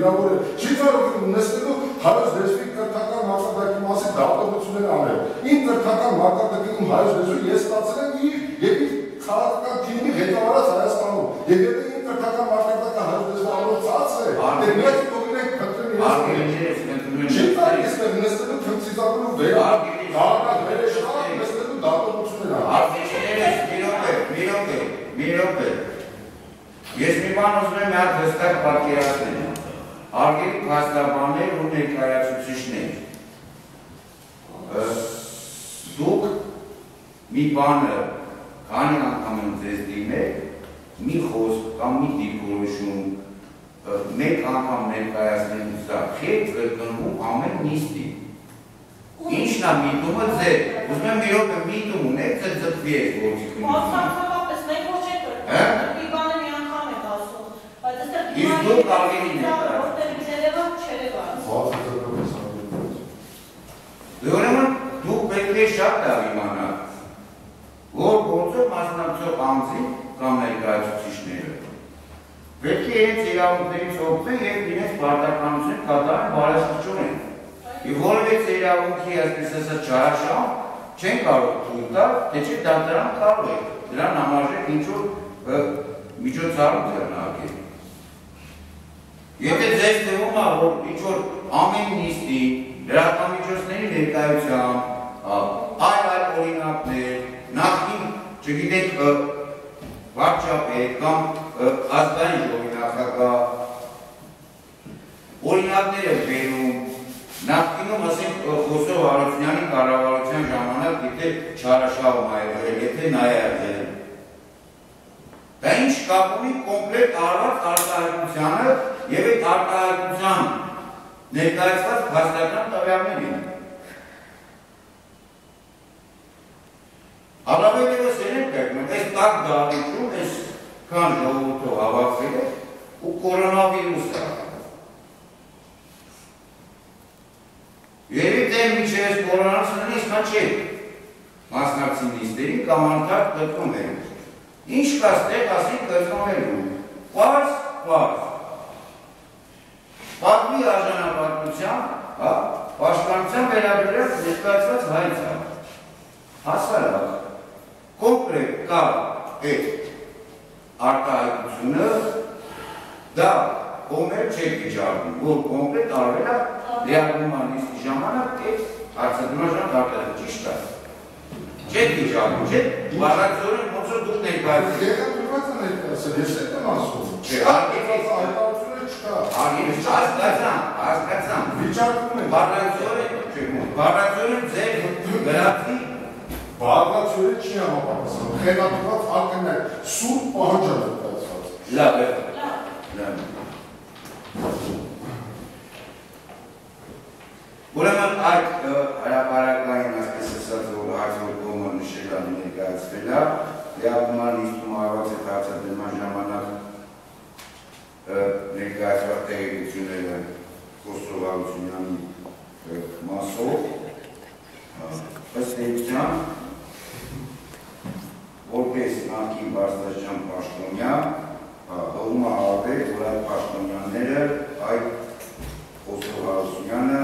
կարող եք նստելու հայոց լեզվի քրթական մակարդակի մասին դատողություններ անել։ Իմ քրթական մակարդակում հայոց լեզու ես ստացել եմ իր եւ իր քաղաքական թիմի ղեկավարած Հայաստանում։ Եվ եթե իմ քրթական մակարդակը հայոց լեզվի անոր ցած է, դե քրթեն իրենց։ Արգելիներս կընտրում Չի տալիս այստեղ նստելու քրթիզակելու վեր, քաղաքական վերեշխան նստելու դատողություններ անել։ Արգելիներս մի րոպե, մի րոպե, մի րոպե։ Ես մի բան ուզում եմ հատ հստակ պատկերացնել։ ներկայացուցիչներ։ Դուք մի բանը քանի անգամ եմ ձեզ դիմել, մի խոսք կամ մի դիրքորոշում մեկ անգամ ներկայացնելու սա խետ կրկնվում ամեն նիստի։ Ինչն է միտումը ձեր։ Ուզում եմ մի րոպե միտում ունեք, ձեր ձգվի եք գործի քննություն։ Մասնավորապես մենք ոչ Հա? կրկնում։ Մի բանը մի անգամ եք ասում։ Բայց այստեղ Իսկ դուք արգելին եք ասում։ որտեղ չերևա, չերևա։ Բացարձակապես անգամ։ Դե ուրեմն դուք պետք է շատ լավ իմանաք, որ գործով մասնակցող անձին կամ ներկայացուցիչները պետք է իրենց իրավունքներից օգտվեն եւ իրենց պարտականություն կատարեն բարեշրջորեն։ Եվ որևէ իրավունքի այսպես ասած չարաշահ չեն կարող թույլ տալ, թե չէ դատարան կարող է դրան համարժեք ինչ որ միջոցառում ձեռնարկել։ Եթե ձեզ թվում է, որ ինչ որ ամեն նիստի լրատվամիջոցների ներկայությամբ, այլ այլ օրինակներ, նախին, չգիտեք, վարչապետ կամ ազգային ժողովի նախագահ օրինակներ է բերում, նախինում ասենք Խոսով Հարությունյանի կառավարության ժամանակ եթե չարաշահում ա եղել, եթե նա է եղել, Դա ինչ կապ ունի կոմպլետ արված արտահայտությանը եւ այդ արտահայտության ներկայացված փաստական տվյալներին։ Առավել ևս երեք կերպում, այս տակ դահլիճում, այս քան ժողովուրդով հավաքվել է ու կորոնավիրուս է։ Երևի թե միջև այս կորոնավիրուսը իսկա չէ մասնակցին նիստերին կամ անդար կրկում են։ Ինչ կա ստեղ ասի կրկնվելու։ Պարզ, պարզ։ Պատմի արժանապատմության, հա, պաշտպանության վերաբերյալ ներկայացված հայցը։ Հասարակ, կոնկրետ կա այդ արտահայտությունը, դա կոմեր չեք վիճարկում, որ կոնկրետ արվել է լիարդուման իսկի ժամանակ այդ հարցադրման արտահայտ ճիշտ է։ Չեք վիճարկում, չէ՞, բառացիորեն ոնց որ դուք ներկայացրեք։ Եկա դուրս են ներկայացել, ես այդ եմ ասում։ Չէ, արգելից հայտարարությունը Արգելից հասկացան, հասկացան։ Վիճարկում են։ Բառացիորեն, չէ, բառացիորեն ձեր գրածի Բաղացիորեն չի համապատասխանում։ Խելատված ակններ, սուրբ պահանջը ներկայացված։ լավ է։ Լավ։ Ուրեմն այդ ը, հրապարակային ասպես ասած որ հաջորդ կողմը նշել է ներկայացվել է, լիակման իստում արված է հարցադրման ժամանակ ներկայացված տեղեկությունները Խոսով Հարությունյանի մասով ըստ էության որպես նախին բարձրաճան պաշտոնյա հողում արվել, որ այդ պաշտոնյաները այդ Խոսով Հարությունյանը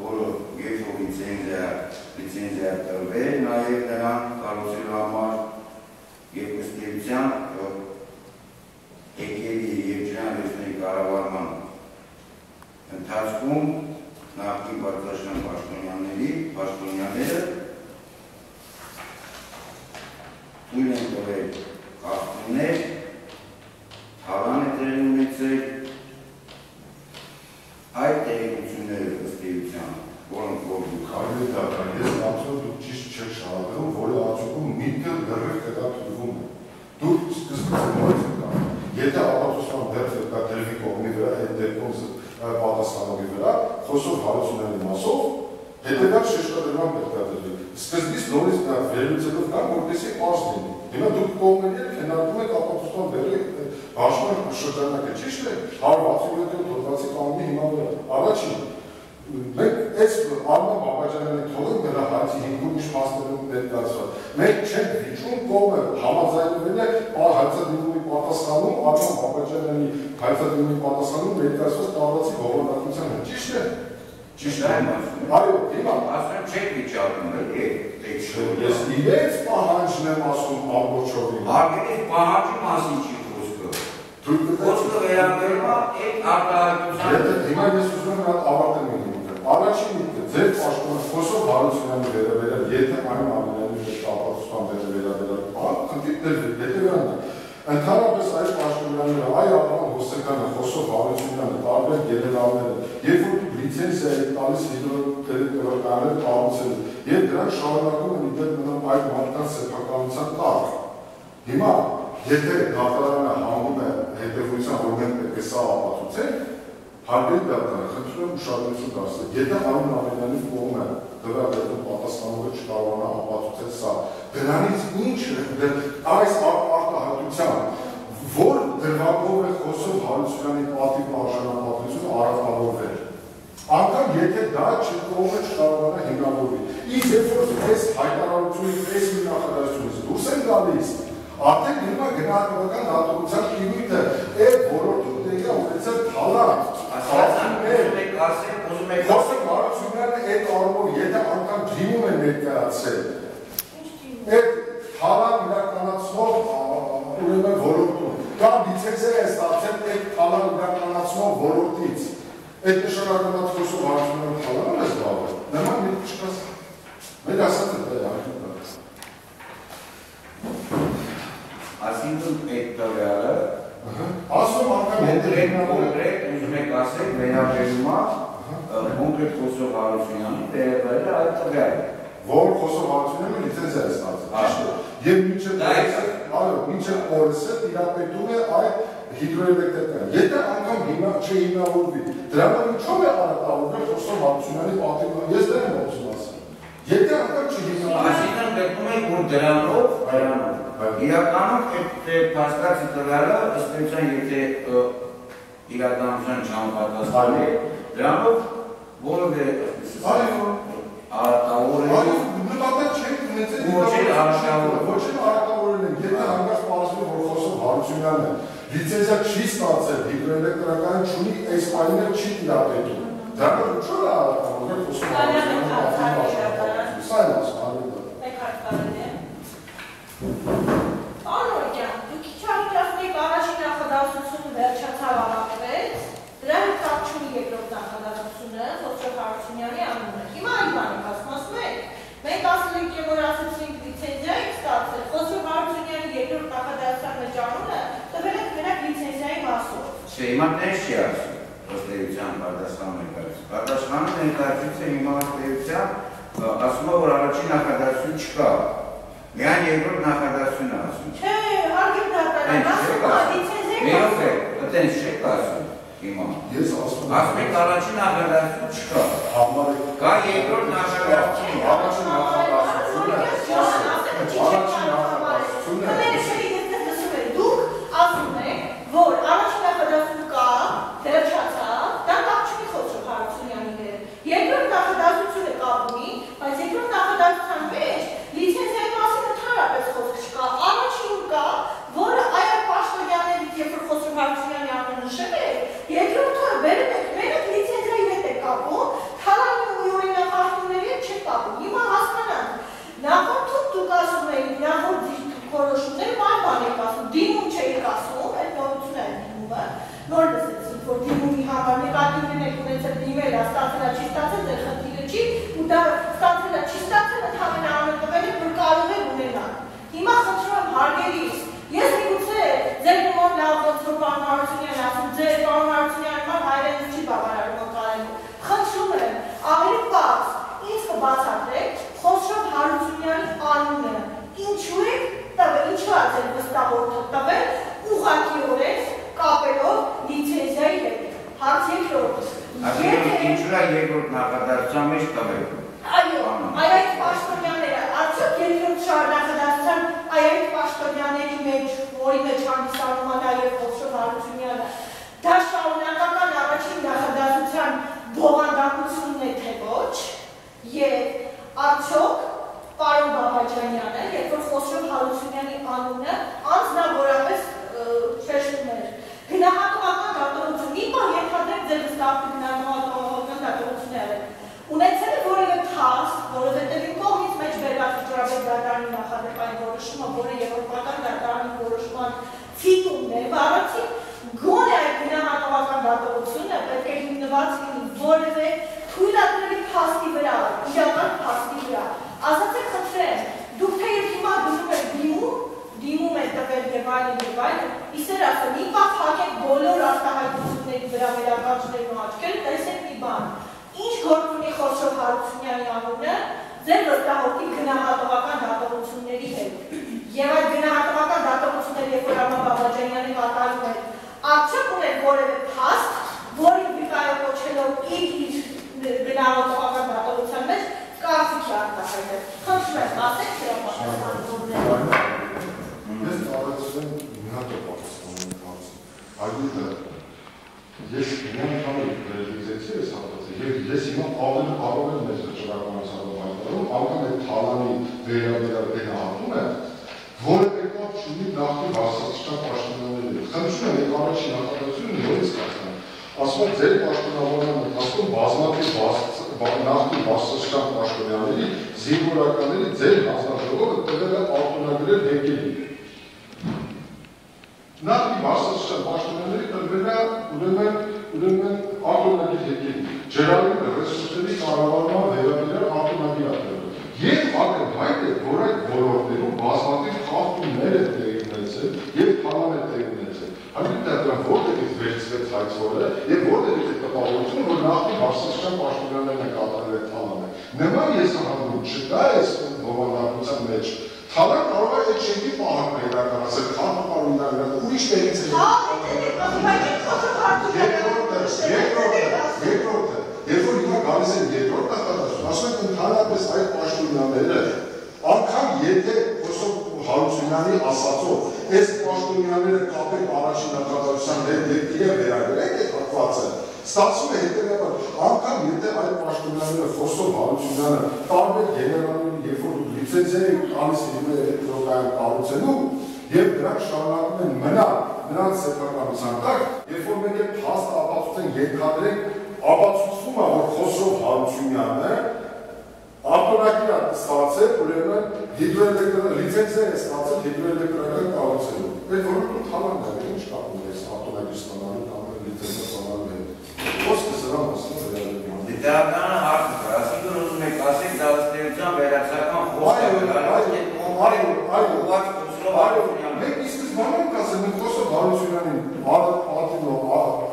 որը երբ որ լիցենզիա լիցենզիա տրվել նաև նրան կառուցելու համար եւ ըստ էության եկելի եւ ջրաներների կառավարման ընթացքում նախկին բարձրաշան պաշտոնյաների պաշտոնյաները թույլ են տվել խախտումներ, թաղան է դրել ունեցել այդ տեղեկությունները ըստ էության, որոնք որ դուք Կարելի է դա, ես absoluտ ճիշտ չեք շահագրում, որի արդյունքում միտքը լրիվ կդատվում է։ Դուք կա։ Եթե ապացուցման դեպքը կա դեպի կողմի վրա, այդ դեպքում պատասխանողի վրա, խոսող հարությունների մասով, հետևյալ շեշտադրման պետք է դրվի։ Սկզբից նորից դա վերլուծելով կա, որպեսզի պարզ լինի։ Հիմա դուք կողմերին քննարկում եք ապացուցման դեպի հաշվան շրջանակը ճիշտ է 167 հոդվածի կանոնի հիման վրա։ Առաջին մենք այս Արման Բաբաջանյանի թողին դրա հայցի հիմքում իշխաններում ներկայացված։ Մենք չենք վիճում կողմը համաձայնվել է հայցադիմումի պատասխանում Արման Բաբաջանյանի հայցադիմումի պատասխանում ներկայացված տարածի բովանդակությանը։ Ճիշտ է։ Ճիշտ է Այո, հիմա Ասում եմ չեք վիճակում էլի։ ես իրենց պահանջն եմ ասում ամբողջովին։ Հարգելի պահանջի մասին չի խոսքը։ Խոսքը վերաբերում է այդ արտահայտության Եթե հիմա ես ուզում եմ ավարտեմ Առաջին միտքը ձեր պաշտոնը Խոսով Հարությունյանի վերաբերել, եթե այն ամենայնի հետ կապակցության վերաբերել, բան քննիներ հետևանն է։ Ընդհանրապես այս պաշտոնյաները, այ Աբրահամ Հոսեկյանը, Խոսով Հարությունյանը, տարբեր գեներալները, երբ որ լիցենզիա եք տալիս հիդրոտերապիաներ կառուցել, եւ դրանք շարունակում են իդեպ մնում այդ մարդկանց սեփականության տակ։ Հիմա եթե դատարանը հանգում է հետևության, որ մենք պետք է սա ապացուցենք, հարգելի դատարան, խնդրում եմ ուշադրություն դարձնել։ Եթե Արոն Ամենյանի կողմը դրա դեպքում պատասխանողը չկարողանա ապացուցել սա, դրանից ինչ այս արտահայտության, որ դրվագով է խոսում Հարությունյանի պատիվ արժանապատվությունը արարավորվել։ Անկամ եթե դա չկողմը չկարողանա հիմնավորվի։ Իսկ երբ որ այս հայտարարությունից, այս մի նախադասությունից դուրս են գալիս, Արդեն հիմա գնահատական հատկության իմիջը այդ ոլորտում դեպի ունեցել թալանտ։ Ասացան, ուզում եք ասել, ուզում եք Խոսքը Մարությունյանը այդ առումով եթե անգամ ջիմում է ներկայացել, այդ թալան իրականացնող ուրեմն ոլորտում, կամ լիցենզիա է ստացել այդ թալան իրականացնող ոլորտից, այդ նշանականած խոսում Մարությունյանը թալանը է զբաղվել, նման մի չկաս, մեր ասած է դա է Այսինքն այդ տվյալը Ասում անգամ կոնկրետ կոնկրետ ուզում եք ասել վերաբերում է կոնկրետ խոսող Հարությունյանի վերաբերել այդ տվյալը։ որ խոսող Հարությունյանը լիցենզիա է ստացել։ Եվ մինչև այո, մինչև օրս է տիրապետում է այդ հիդրոէլեկտրական։ Եթե անգամ հիմա չհիմնավորվի, դրանով ինչով է արատավորվել խոսող Հարությունյանի պատիվը։ Ես դա եմ ուզում ասել։ Եթե անգամ չհիմնավորվի, Այսինքն գտնում եք, որ դրանով, դրանով իրականում այդ փաստացի տվյալը ըստ էության եթե իրականության չհամապատասխանի, դրանով որևէ այո, արտավորելի նկատակ չենք ունեցել Ոչ էլ արշավը։ ոչ էլ արակավորել են, եթե հանգած պարզվի, որ խոսող Հարությունյանը լիցենզիա չի ստացել, հիդրոէլեկտրական չունի, այս պայմանները չի տիրապետում։ Դա ինչու է արակավորել խոսող Կարյանը Հարությունյանը։ Սա է ասում, արի Մեկ հարց կարելի ջան, դուք քիչ առաջ մեկ առաջին նախադասությունը վերջացավ ավարտվեց։ Դրա հետ կապ չունի երկրորդ նախադասությունը, Խոսոր Հարությունյանի անունը։ Հիմա այն բանը ասում ասում եք։ Մենք ասել ենք, որ ասացինք լիցենզիա եք ստացել։ Խոսոր Հարությունյանի երկրորդ նախադասության մեջ անունը տվել եք մենակ լիցենզիայի մասով։ Չէ, հիմա տես չի ասում, ըստ էության պատասխանը ներկայացում։ Պատասխանը ներկայացում է հիմա ըստ էության ասում է, որ առաջին նախադասություն չկա։ Միայն երկրորդ նախադասությունը ասում։ Չէ, հարգել դատարան, ասում լիցենզիայի Մերով մասով։ է, այտենց չեք ասում հիմա։ Ես ասում Ասում եք առաջին նախադասություն չկա։ համար Կա երկրորդ նախադասություն։ Առաջին նախադասությունը առաջին նախադասությունը որ առաջին նախադասությունը կա, վերջացավ, դա կապ չունի խոսող Հարությունյանի հետ։ Երկրորդ նախադասությունը կապ ունի, բայց երկրորդ նախադասության մեջ լիցենզիայի մասին ընդհանրապես խոսք չկա։ Առաջին կա, որը այլ պաշտոնյաներից երբ որ խոսող Հարությունյանի անունը նշել է, երկրորդը վերել եք, մենակ լիցենզիայի հետ է կապում, թալանի ու օրինախախտումների հետ չի կապում։ Հիմա հասկանանք, նախորդում դուք ասում եք, նախորդ քորոշումները բան բան եք ասում, դիմում չէիք ասում, այդ նորությունն է դիմումը, նոր լսեցիք, որ դիմումի համար նկատիվն եք ունեցել դիմել, ստացել է, չի ստացել, ձեր խնդիրը չի, ու դա ստացել է, չի ստացել, ընդհանրապես անը տվել եք, որ կարող եք ունենալ։ Հիմա խնդրում եմ հարգելիս, ես միգուցե ձեր նման լավ ոնց որ պարոն Հարությունյանն ասում, ձեր պարոն Հարությունյանը նման հայրենից չի բավարարում կարելու։ Խնդրում եմ, ավելի պարզ, ինձ կբացատրեք Խոսրով Հարությունյանի անունը, ինչու եք տվել, ինչու է ձեր վստահորդը տվել ուղղակիորեն կապելով լիցենզիայի հետ։ Հարց երկրորդ։ Այսինքն ինչու է երկրորդ նախադասության մեջ տվել։ Այո, այ այդ պաշտոնյաները, արդյոք երկրորդ շարունակադարձան այ այդ պաշտոնյաների մեջ, որի մեջ հանդիսանում է նաև դա շարունակական առաջին նախադասության բովանդակությունն է թե ոչ, եւ արդյոք պարոն Բաբաջանյանը, երբ որ Խոսրով Հարությունյանի անունը անձնավորապես շեշտում էր, գնահատողական դատողություն, մի բան ենթադրեք ձեր ստավի գնահատողական դատողությունները, ունեցել է որևէ թաս, որովհետև իմ կողմից մեջ վերված վճռավոր դատարանի նախադեպային որոշումը, որը եվրոպական դատարանի որոշման ցիտումն է, բառացին գոնե այդ գնահատողական դատողությունը պետք է հիմնված լինի որևէ թույլատրելի փաստի վրա, իրական փաստի վրա։ Ասացեք խնդրեմ, դուք թեև հիմա դնում եք դիմում, դիմում եք տվել եւ այլն եւ այլն, իսեր ասեմ, մի բան հակեք բոլոր արտահայտությունների վրա վերակացնելու աչքերը, տեսեք մի բան։ Ինչ գործ ունի Խոսրով Հարությունյանի անունը ձեր վստահողի գնահատողական դատողությունների հետ։ Եվ այդ գնահատողական դատողությունները, երբ որ Արման Բաբաջանյանը կատարում է, արդյոք ունեն որևէ փաստ, որին վիկայը կոչելով իր իր գնահատողական դատողության մեջ կարծիքի արտահայտել։ Խնդրում եմ, ասեք դրա Ես տարածում մի հատ պատասխանում հարց։ Այդուհի ես բանը ռեալիզացի ես հատվածը եւ ես հիմա ավելի ավելի մեծ ճշգրտանացարով հայտարարում, անգամ այդ թալանի վերաբերյալ գնահատում է, որը կապ չունի նախի հասարակության պաշտոնյաների։ Եմ, այդ առաջին հատվածությունը նորից կասեմ։ Ասում եմ, ձեր պաշտոնավորման ընթացքում բազմաթիվ նախի հասարակության պաշտոնյաների զինվորականների ձեր հանձնաժողովը տվել է արտոնագրել հեկելի։ Նախի հասարակության պաշտոնյաների տրվել է ուրեմն ուրեմն արտոնագիր հեկելի։ Ջրային ռեսուրսների կառավարման վերաբերյալ արտոնագիր ակտը։ Եվ ակնհայտ է, որ այդ ոլորտներում բազմաթիվ խախտումներ են տեղի ունեցել եւ է Համին դեռ որտեղից վերցվեց հայցորը եւ որտեղից է տպավորությունը, որ նախի հասարակության պաշտոնյաներն են կատարել այդ փալանը։ Նման ես հանդիպում չկա այս բովանդակության մեջ Թալան կարող է այդ շենքի պահակը իրականացել, խաղապարունները, ուրիշ տեղից է։ Երկրորդը, երկրորդը, երկրորդը, երբ որ հիմա գալիս են երկրորդ նախադասություն, ասում են ընդհանրապես այդ պաշտոնյաները, անգամ եթե Հարությունյանի ասածով, այս պաշտոնյաները կապեք առաջին նախադասության հետ եւ իրեն վերագրենք այդ հատվածը, ստացվում է հետեւաբար, անգամ եթե այդ պաշտոնյաները Խոսով Հարությունյանը տարբեր գեներալների երբ որ լիցենզիա տալիս լինում է ռոկայան կառուցելու եւ դրանք շարունակում են մնալ նրանց սեփականության տակ, երբ որ մենք այդ փաստ ապացուցեն ենթադրենք ապացուցվում է որ Խոսով Հարությունյանը արտոնագիր է ստացել ուրեմն հիդրոէլեկտրական լիցենզիա է ստացել հիդրոէլեկտրական կառուցելու։ Այդ որոնք թալան է, ինչ կապ ունի այս արտոնագիր ստանալու կամ լիցենզիա ստանալու հետ։ Ոսկե սրա մասին վերաբերում։ Դիտարկանը հարց է, ասիկը ուզում եք ասեք դա ըստեյության վերացական Այո, այո, այո, այո, մենք իսկ բանում կասեմ, մենք խոսով Հարությունյանին, պատինով,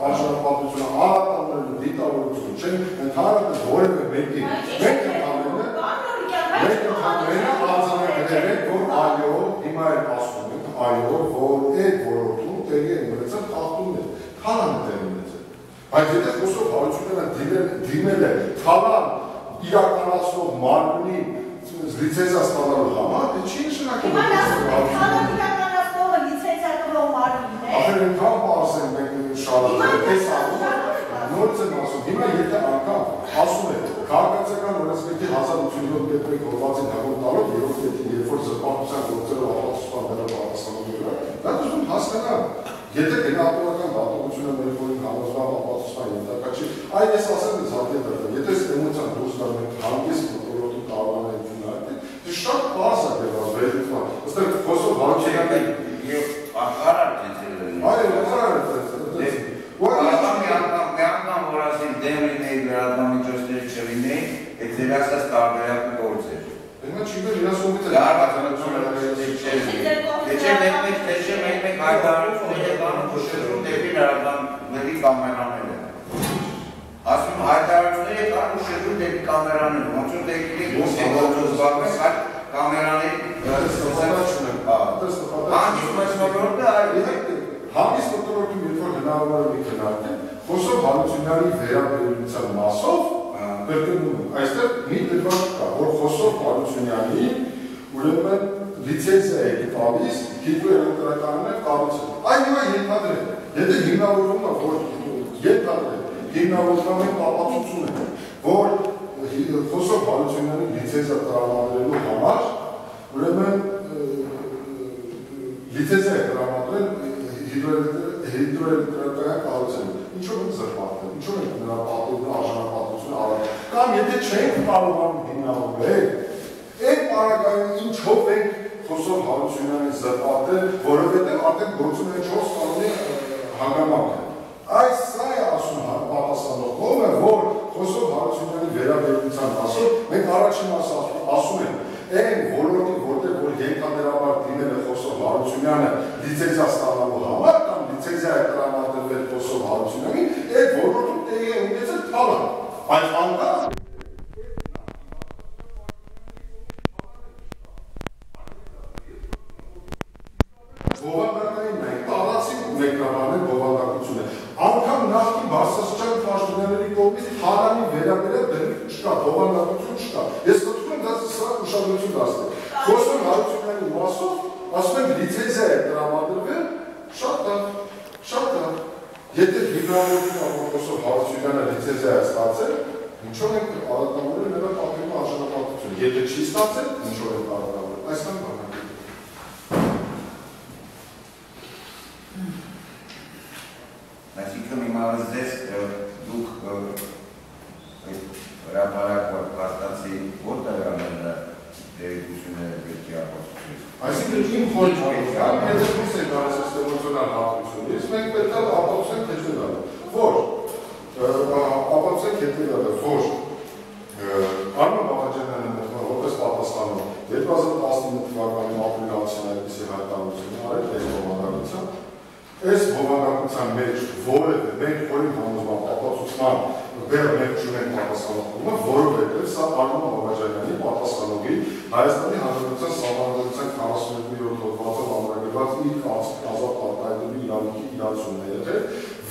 արժանապատությունը, արտանալու դիտավորություն, չեն ընդհանրապես որևէ մեկի, մենք ընդհանրապես մենք ընդհանրապես արձանագրել ենք, որ այո, հիմա էլ ասում ենք, այո, որ այդ ոլորտում տեղի են ունեցել քանան տեղի ունեցել։ Բայց եթե խոսով Հարությունյանը դիմել է թալան իրականացնող մարմնի լիցենզիա ստանալու համար, դե չի նշանակում։ Հիմա ասում եք, քանան իրականացնողը լիցենզիա տվող մարմին է։ Ախր պարզ են մենք շարունակել, այս անում նորից եմ ասում, հիմա եթե անգամ ասում եք, քաղաքացիական օրենսգրքի 1807 կետրի գործին հաղորդ տալով երրորդ կետրի, երբ որ զրպարտության գործերը ապացուցման դրա պատասխանում yra, դա ուզում հասկանալ, եթե գնահատողական դատողությունը մեր փորին համոզվավ ապացուցման ենթակա չի, այն ես ասեմ ես հատկի դրդը, եթե ստեմության դուրս գալ մենք հանգիստ մոտորոտում կարողան են քննարկել, դե շատ բարձ է դեպի վերելքման, ըստ այդ խոսով Հարությունյանը եւ ախարար ախարար է։ Ուրեմն մի անգամ մի անգամ որ ասին դեմ լինեի վերադամիջոցների չլինեի, այդ ձեր ասած տարբերակը գործեր։ Հիմա չի որ իրաց կողմից Դա բացառությունը դե չէ մեկ մեկ դե չէ մեկ մեկ հայտարարությունները կանում քշերում դեպի լրատվամերի կամերաները։ Ասում հայտարարությունները կան քշերում դեպի կամերաները, ոնց որ դեպի գործով զբաղվես այդ կամերաների ստացողությունը։ Հանդիս մշտորոտը այլ Հանդիս մոտորոտում երբ որ հնարավոր է քննարկել, խոսով Հարությունյանի վերաբերության մասով եմ, այստեղ մի դեպք կա, որ խոսով Հարությունյանի ուրեմն լիցենզիա է տալիս հիդրոէլեկտրականներ կառուցել։ հիմա ենթադրել։ Եթե հիմնավորվում է, որ ենթադրել, հիմնավորվում է ապացուցում է, որ խոսով Հարությունյանի լիցենզիա տրամադրելու համար ուրեմն լիցենզիա է տրամադրել հիդրոէլեկտրական կառուցել։ Ինչու են զրպարտել, ինչու են նրա պատողը արժանապատվությունը արել։ Կամ եթե չենք կարողանում հիմնավորել, այդ պարագայում ինչով ենք Խոսով Հարությունյանի զրպատել, որովհետև արդեն գործում է 4 տարի հանգամանքը։ Այս սա է ասում հա- պատասխանող կողմը, որ Խոսով Հարությունյանի վերաբերության մասով մենք առաջին մասը ասում- ենք, այն ոլորտի, որտեղ որ ենթադրաբար դիմել է Խոսով Հարությունյանը լիցենզիա ստանալու համար կամ լիցենզիա է տրամադրվել Խոսով Հարությունյանին, այդ ոլորտում տեղի է ունեցել թալան։ Բայց անկախ Բովանդակային մենք տարածի մեկնաբանել բովանդակությունը։ Անկամ նախկին բարձրաստիճան պաշտոնյաների կողմից թարանի վերաբերյալ դրիք չկա, բովանդակություն չկա։ Ես կոչում եմ դա սա ուշադրություն դարձնել։ Խոսում հարությունների մասով, ասում եմ լիցենզիա է տրամադրվել, շատ լավ, շատ լավ։ Եթե դիպլոմատիկ ապօրինացով հարությունյանը լիցենզիա է ստացել, ինչով ենք արատավորել նրա պատմի արժանապատվությունը։ Եթե չի ստացել, ինչով ենք արատավորել։ Այսքան բան է։ Այսինքն հիմա ձեզ դուք հրապարակ փաստացի որտեղ անել դերակցությունները պետք է ապացուցել։ Այսինքն իմ խորհուրդը, եթե դուք եք կարծես էմոցիոնալ հատուցությունից, մենք պետք է ապացուցենք հետևյալը, որ ապացուցենք հետևյալը, որ Արմեն Բաղաջանյանը մտնում որպես պատասխանող 2019 թվականի ապրիլացին այդպիսի հայտարարություն արել այս բովանդակության այս բովանդակության մեջ որևէ մենք խորին համոզման ապացուցման բեր մենք չունենք պատասխանողումը, որովհետև սա Արմեն Բաղաջանյանի պատասխանողի Հայաստանի Հանրապետության Սահմանադրության 42-րդ հոդվածով ամրագրված իր ազատ արտահայտելու իրավունքի իրացումն է եղել,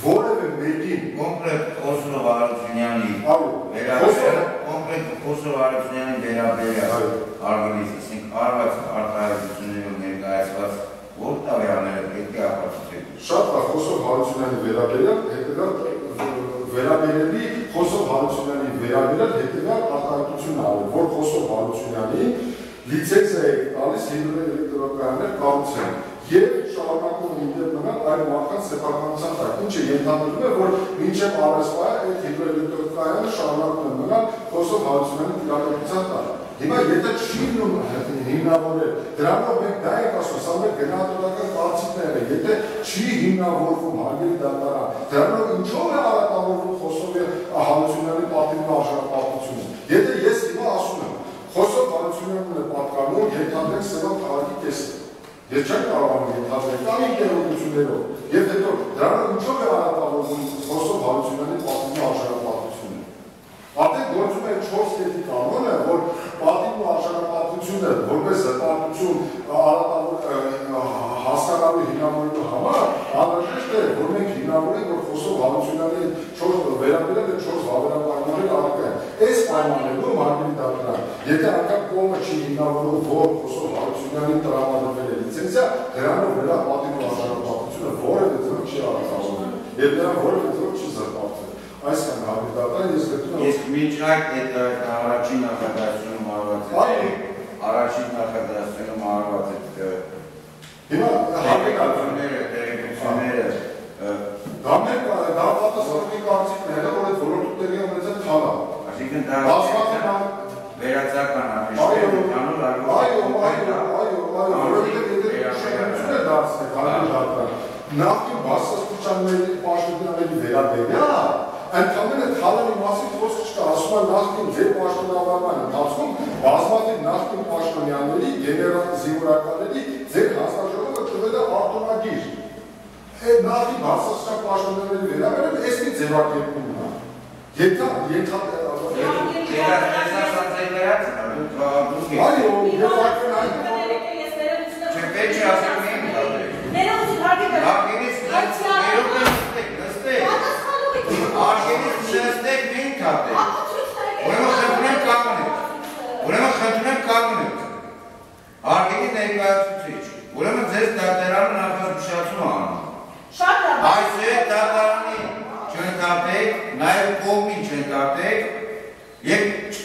որևէ մեկին Կոնկրետ Խոսնով Արությունյանի այո, վերաբերյալ կոնկրետ Խոսնով Արությունյանի վերաբերյալ Այո։ արգելից, ասենք արված արտահայտություններով ներկայացված որ տավյաները պետք է ապացուցել։ շատ լավ խոսով Հարությունյանի վերաբերյալ հետեւյալ վերաբերելի խոսով Հարությունյանի վերաբերյալ հետեւյալ արտահայտություն արել, որ Հարությունյանի լիցենզիա է տալիս հիդրոէլեկտրակայաններ կառուցել եւ շարունակում ինտեր մնալ այլ մարդկանց սեփականության տակ, ինչը ենթադրում է, որ մինչև առեսպայ այդ հիդրոէլեկտրակայանը շարունակում է մնալ խոսով Հարությունյանի տիրակալության տակ։ Հիմա եթե չի հիմնավորել, դրանով մենք դա ենք ասում, սա մեր գնահատական կարծիքներ է, եթե չի հիմնավորվում հարգելի դատարան, դրանով ինչով է արատավորվում խոսով Հարությունյանի պատիվի արժանապատվությունը։ Եթե ես հիմա ասում եմ, է պատկանում, ենթադրենք Սևան քաղաքի կեսը։ Ես չեմ կարողանում ենթադրել կամ ինտերոգություններով։ Եվ հետո դրանով ինչով է արատավորվում խոսով Հարությունյանի պատիվի արժանապատվությունը։ Արդեն գործում է 4 կետի կանոնը, որ ու արժանապատվությունը որպես զտարություն հասկանալու հիմնավորելու համար անհրաժեշտ է, որ մենք հիմնավորենք, որ խոսող Հարությունյանի 4 վերաբերել է 4 հավերապայմանների առկա են։ Այս պայմաններում հարգելի դատարան, եթե անգամ կողմը չի հիմնավորում, որ խոսող Հարությունյանի տրամադրվել է լիցենզիա, դրանով նրա պատիվն ու արժանապատվությունը որևէ ձև չի առանձնացել եւ նրան որևէ ձև չի զրպարտվել։ Այսքան հարգելի դատարան ես գտնում եմ Ես մինչ այդ առաջին նախադասությունում արված է առաջին նախադասությունում արված է Հիմա հարգանքները, տեղեկությունները դա մեր դա պատասխանատվի կարծիքն է, որ այդ տեղի ունեցել թալա։ այսինքն դա Բազմաթիվ վերացական Այո, ապիշներ կանոն այո, այո, այո, այո, որովհետև է դարձնել հարգի դատարան, նախկին բարձրաստիճանների պաշտոնյաների վերաբերյալ ընդհանրապես թալանի մասին խոսք չկա, ասում են նախկին ձեր պաշտոնավարման ընթացքում բազմաթիվ նախկին պաշտոնյաների, գեներալ զինվորականների ձեր հանձնաժողովը տվել է արտոնագիր։ Այդ նախկին բարձրաստիճան պաշտոնյաների վերաբերյալ այս մի ձևակերպումն է։ Եթե եթե Այո, ես արդեն այն Չպետք չի ասում դատել։ Ներողություն, հարգի Արգելից ներոք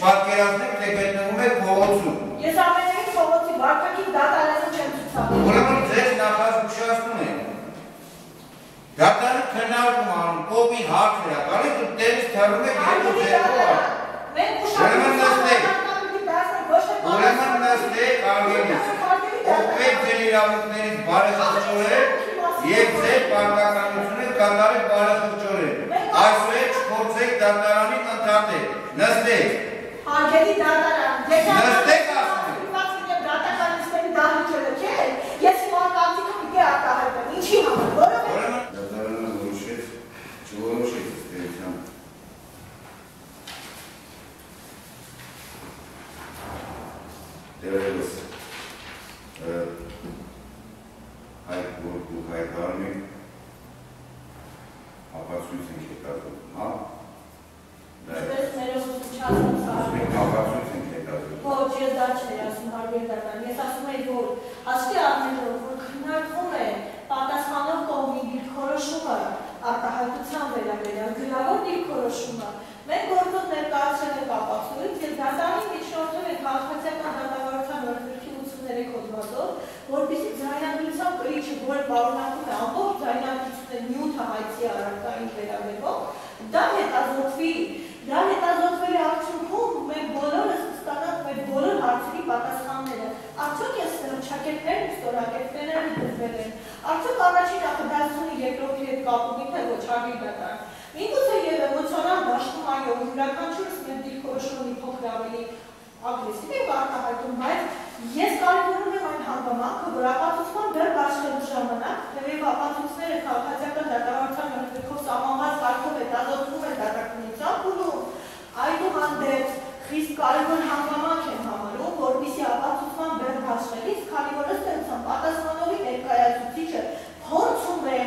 պատկերացնեք, թե գտնվում եք փողոցում։ Ես ամենայն փողոցի վարկակին դատարանը չեմ ցուցաբերում։ Ուրեմն ձեզ նախազգուշացնում են։ Դատարանը քննարկում անում, կողմի հարցեր է, գալիս ու տերից թռում եք երկու ձեռքով։ Մենք ուշադրություն։ Ուրեմն նստեք արգելից։ Ովքեր ձեր իրավունքներից բարեխղճորեն եւ ձեր պարտականությունը կատարեք բարեխղճորեն։ Այսօր չփորձեք դատարանին ընդհատել։ Նստեք Հարգելի դատարան, եթե Նստեք, ասում եմ։ Իվացին եւ դատականիստերի դահլիճը լքել, ես իմ անկամտիկը պիտի արտահայտեմ։ Ինչի համար, ուրեմն Դատարանը որոշեց, չորոշեց ստեղծան դերևս այդ որ դուք հայտարարում ապացույց ենք հետազոտում, հա? Դա է, Ես ներողություն հետազոտում։ Ոչ, ես դա չէի ասում հարգելի դատարան։ Ես ասում եի, որ հաշվի առնելով, որ քննարկվում է պատասխանող կողմի դիրքորոշումը արտահայտության վերաբերյալ գրավոր դիրքորոշումը, մենք գործոտ ներկայացրել ենք ապացույց եւ դատարանի միջնորդել ենք քաղաքացիական դատավարության օրենքի 83 հոդվածով, որպեսզի ձայնագրության կրիչը, որը պարունակում է ամբողջ ձայնագրությունը նյութը հայցի առարկային վերաբերող, դա հետազոտվի Դա հետազոտվելու արդյունքում մենք բոլորս կստանանք մեր բոլոր հարցերի պատասխանները։ Արդյոք այս շակերտներն ու ստորակետները դրվել են։ Արդյոք առաջին նախադասությունը երկրորդի հետ կապ ունի թե ոչ հարգի դատարան։ Միգուցե եւ էմոցիոնալ դաշտում այո, յուրաքանչյուրս մեր դիրքորոշումը մի փոքր ավելի ագրեսիվ է արտահայտում, բայց ես կարևորում եմ այն հանգամանքը, որ ապացուցման դեռ բաշխելու ժամանակ, թեև ապացույցները քաղաքացիական դատավարության օրենքով սահմանված կարգով հետազոտվում են դատականությամբ ու այդուհանդերձ խիստ կարևոր հանգամանք եմ համարում, որպեսզի ապացուցման դեռ բաշխելիս, քանի որ ըստ էության պատասխանողի ներկայացուցիչը փորձում է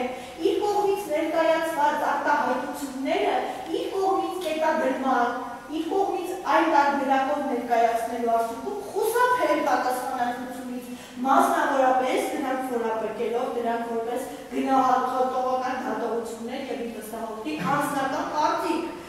իր կողմից ներկայացված արտահայտությունները իր կողմից կետադրման, իր կողմից այն տարբերակով ներկայացնելու արդյունքում խուսափել պատասխանատվությունից մասնավորապես նրանք փորապրկելով դրանք որպես գնահատողական հատողություններ եւ իր վստահողի անձնական կարծիք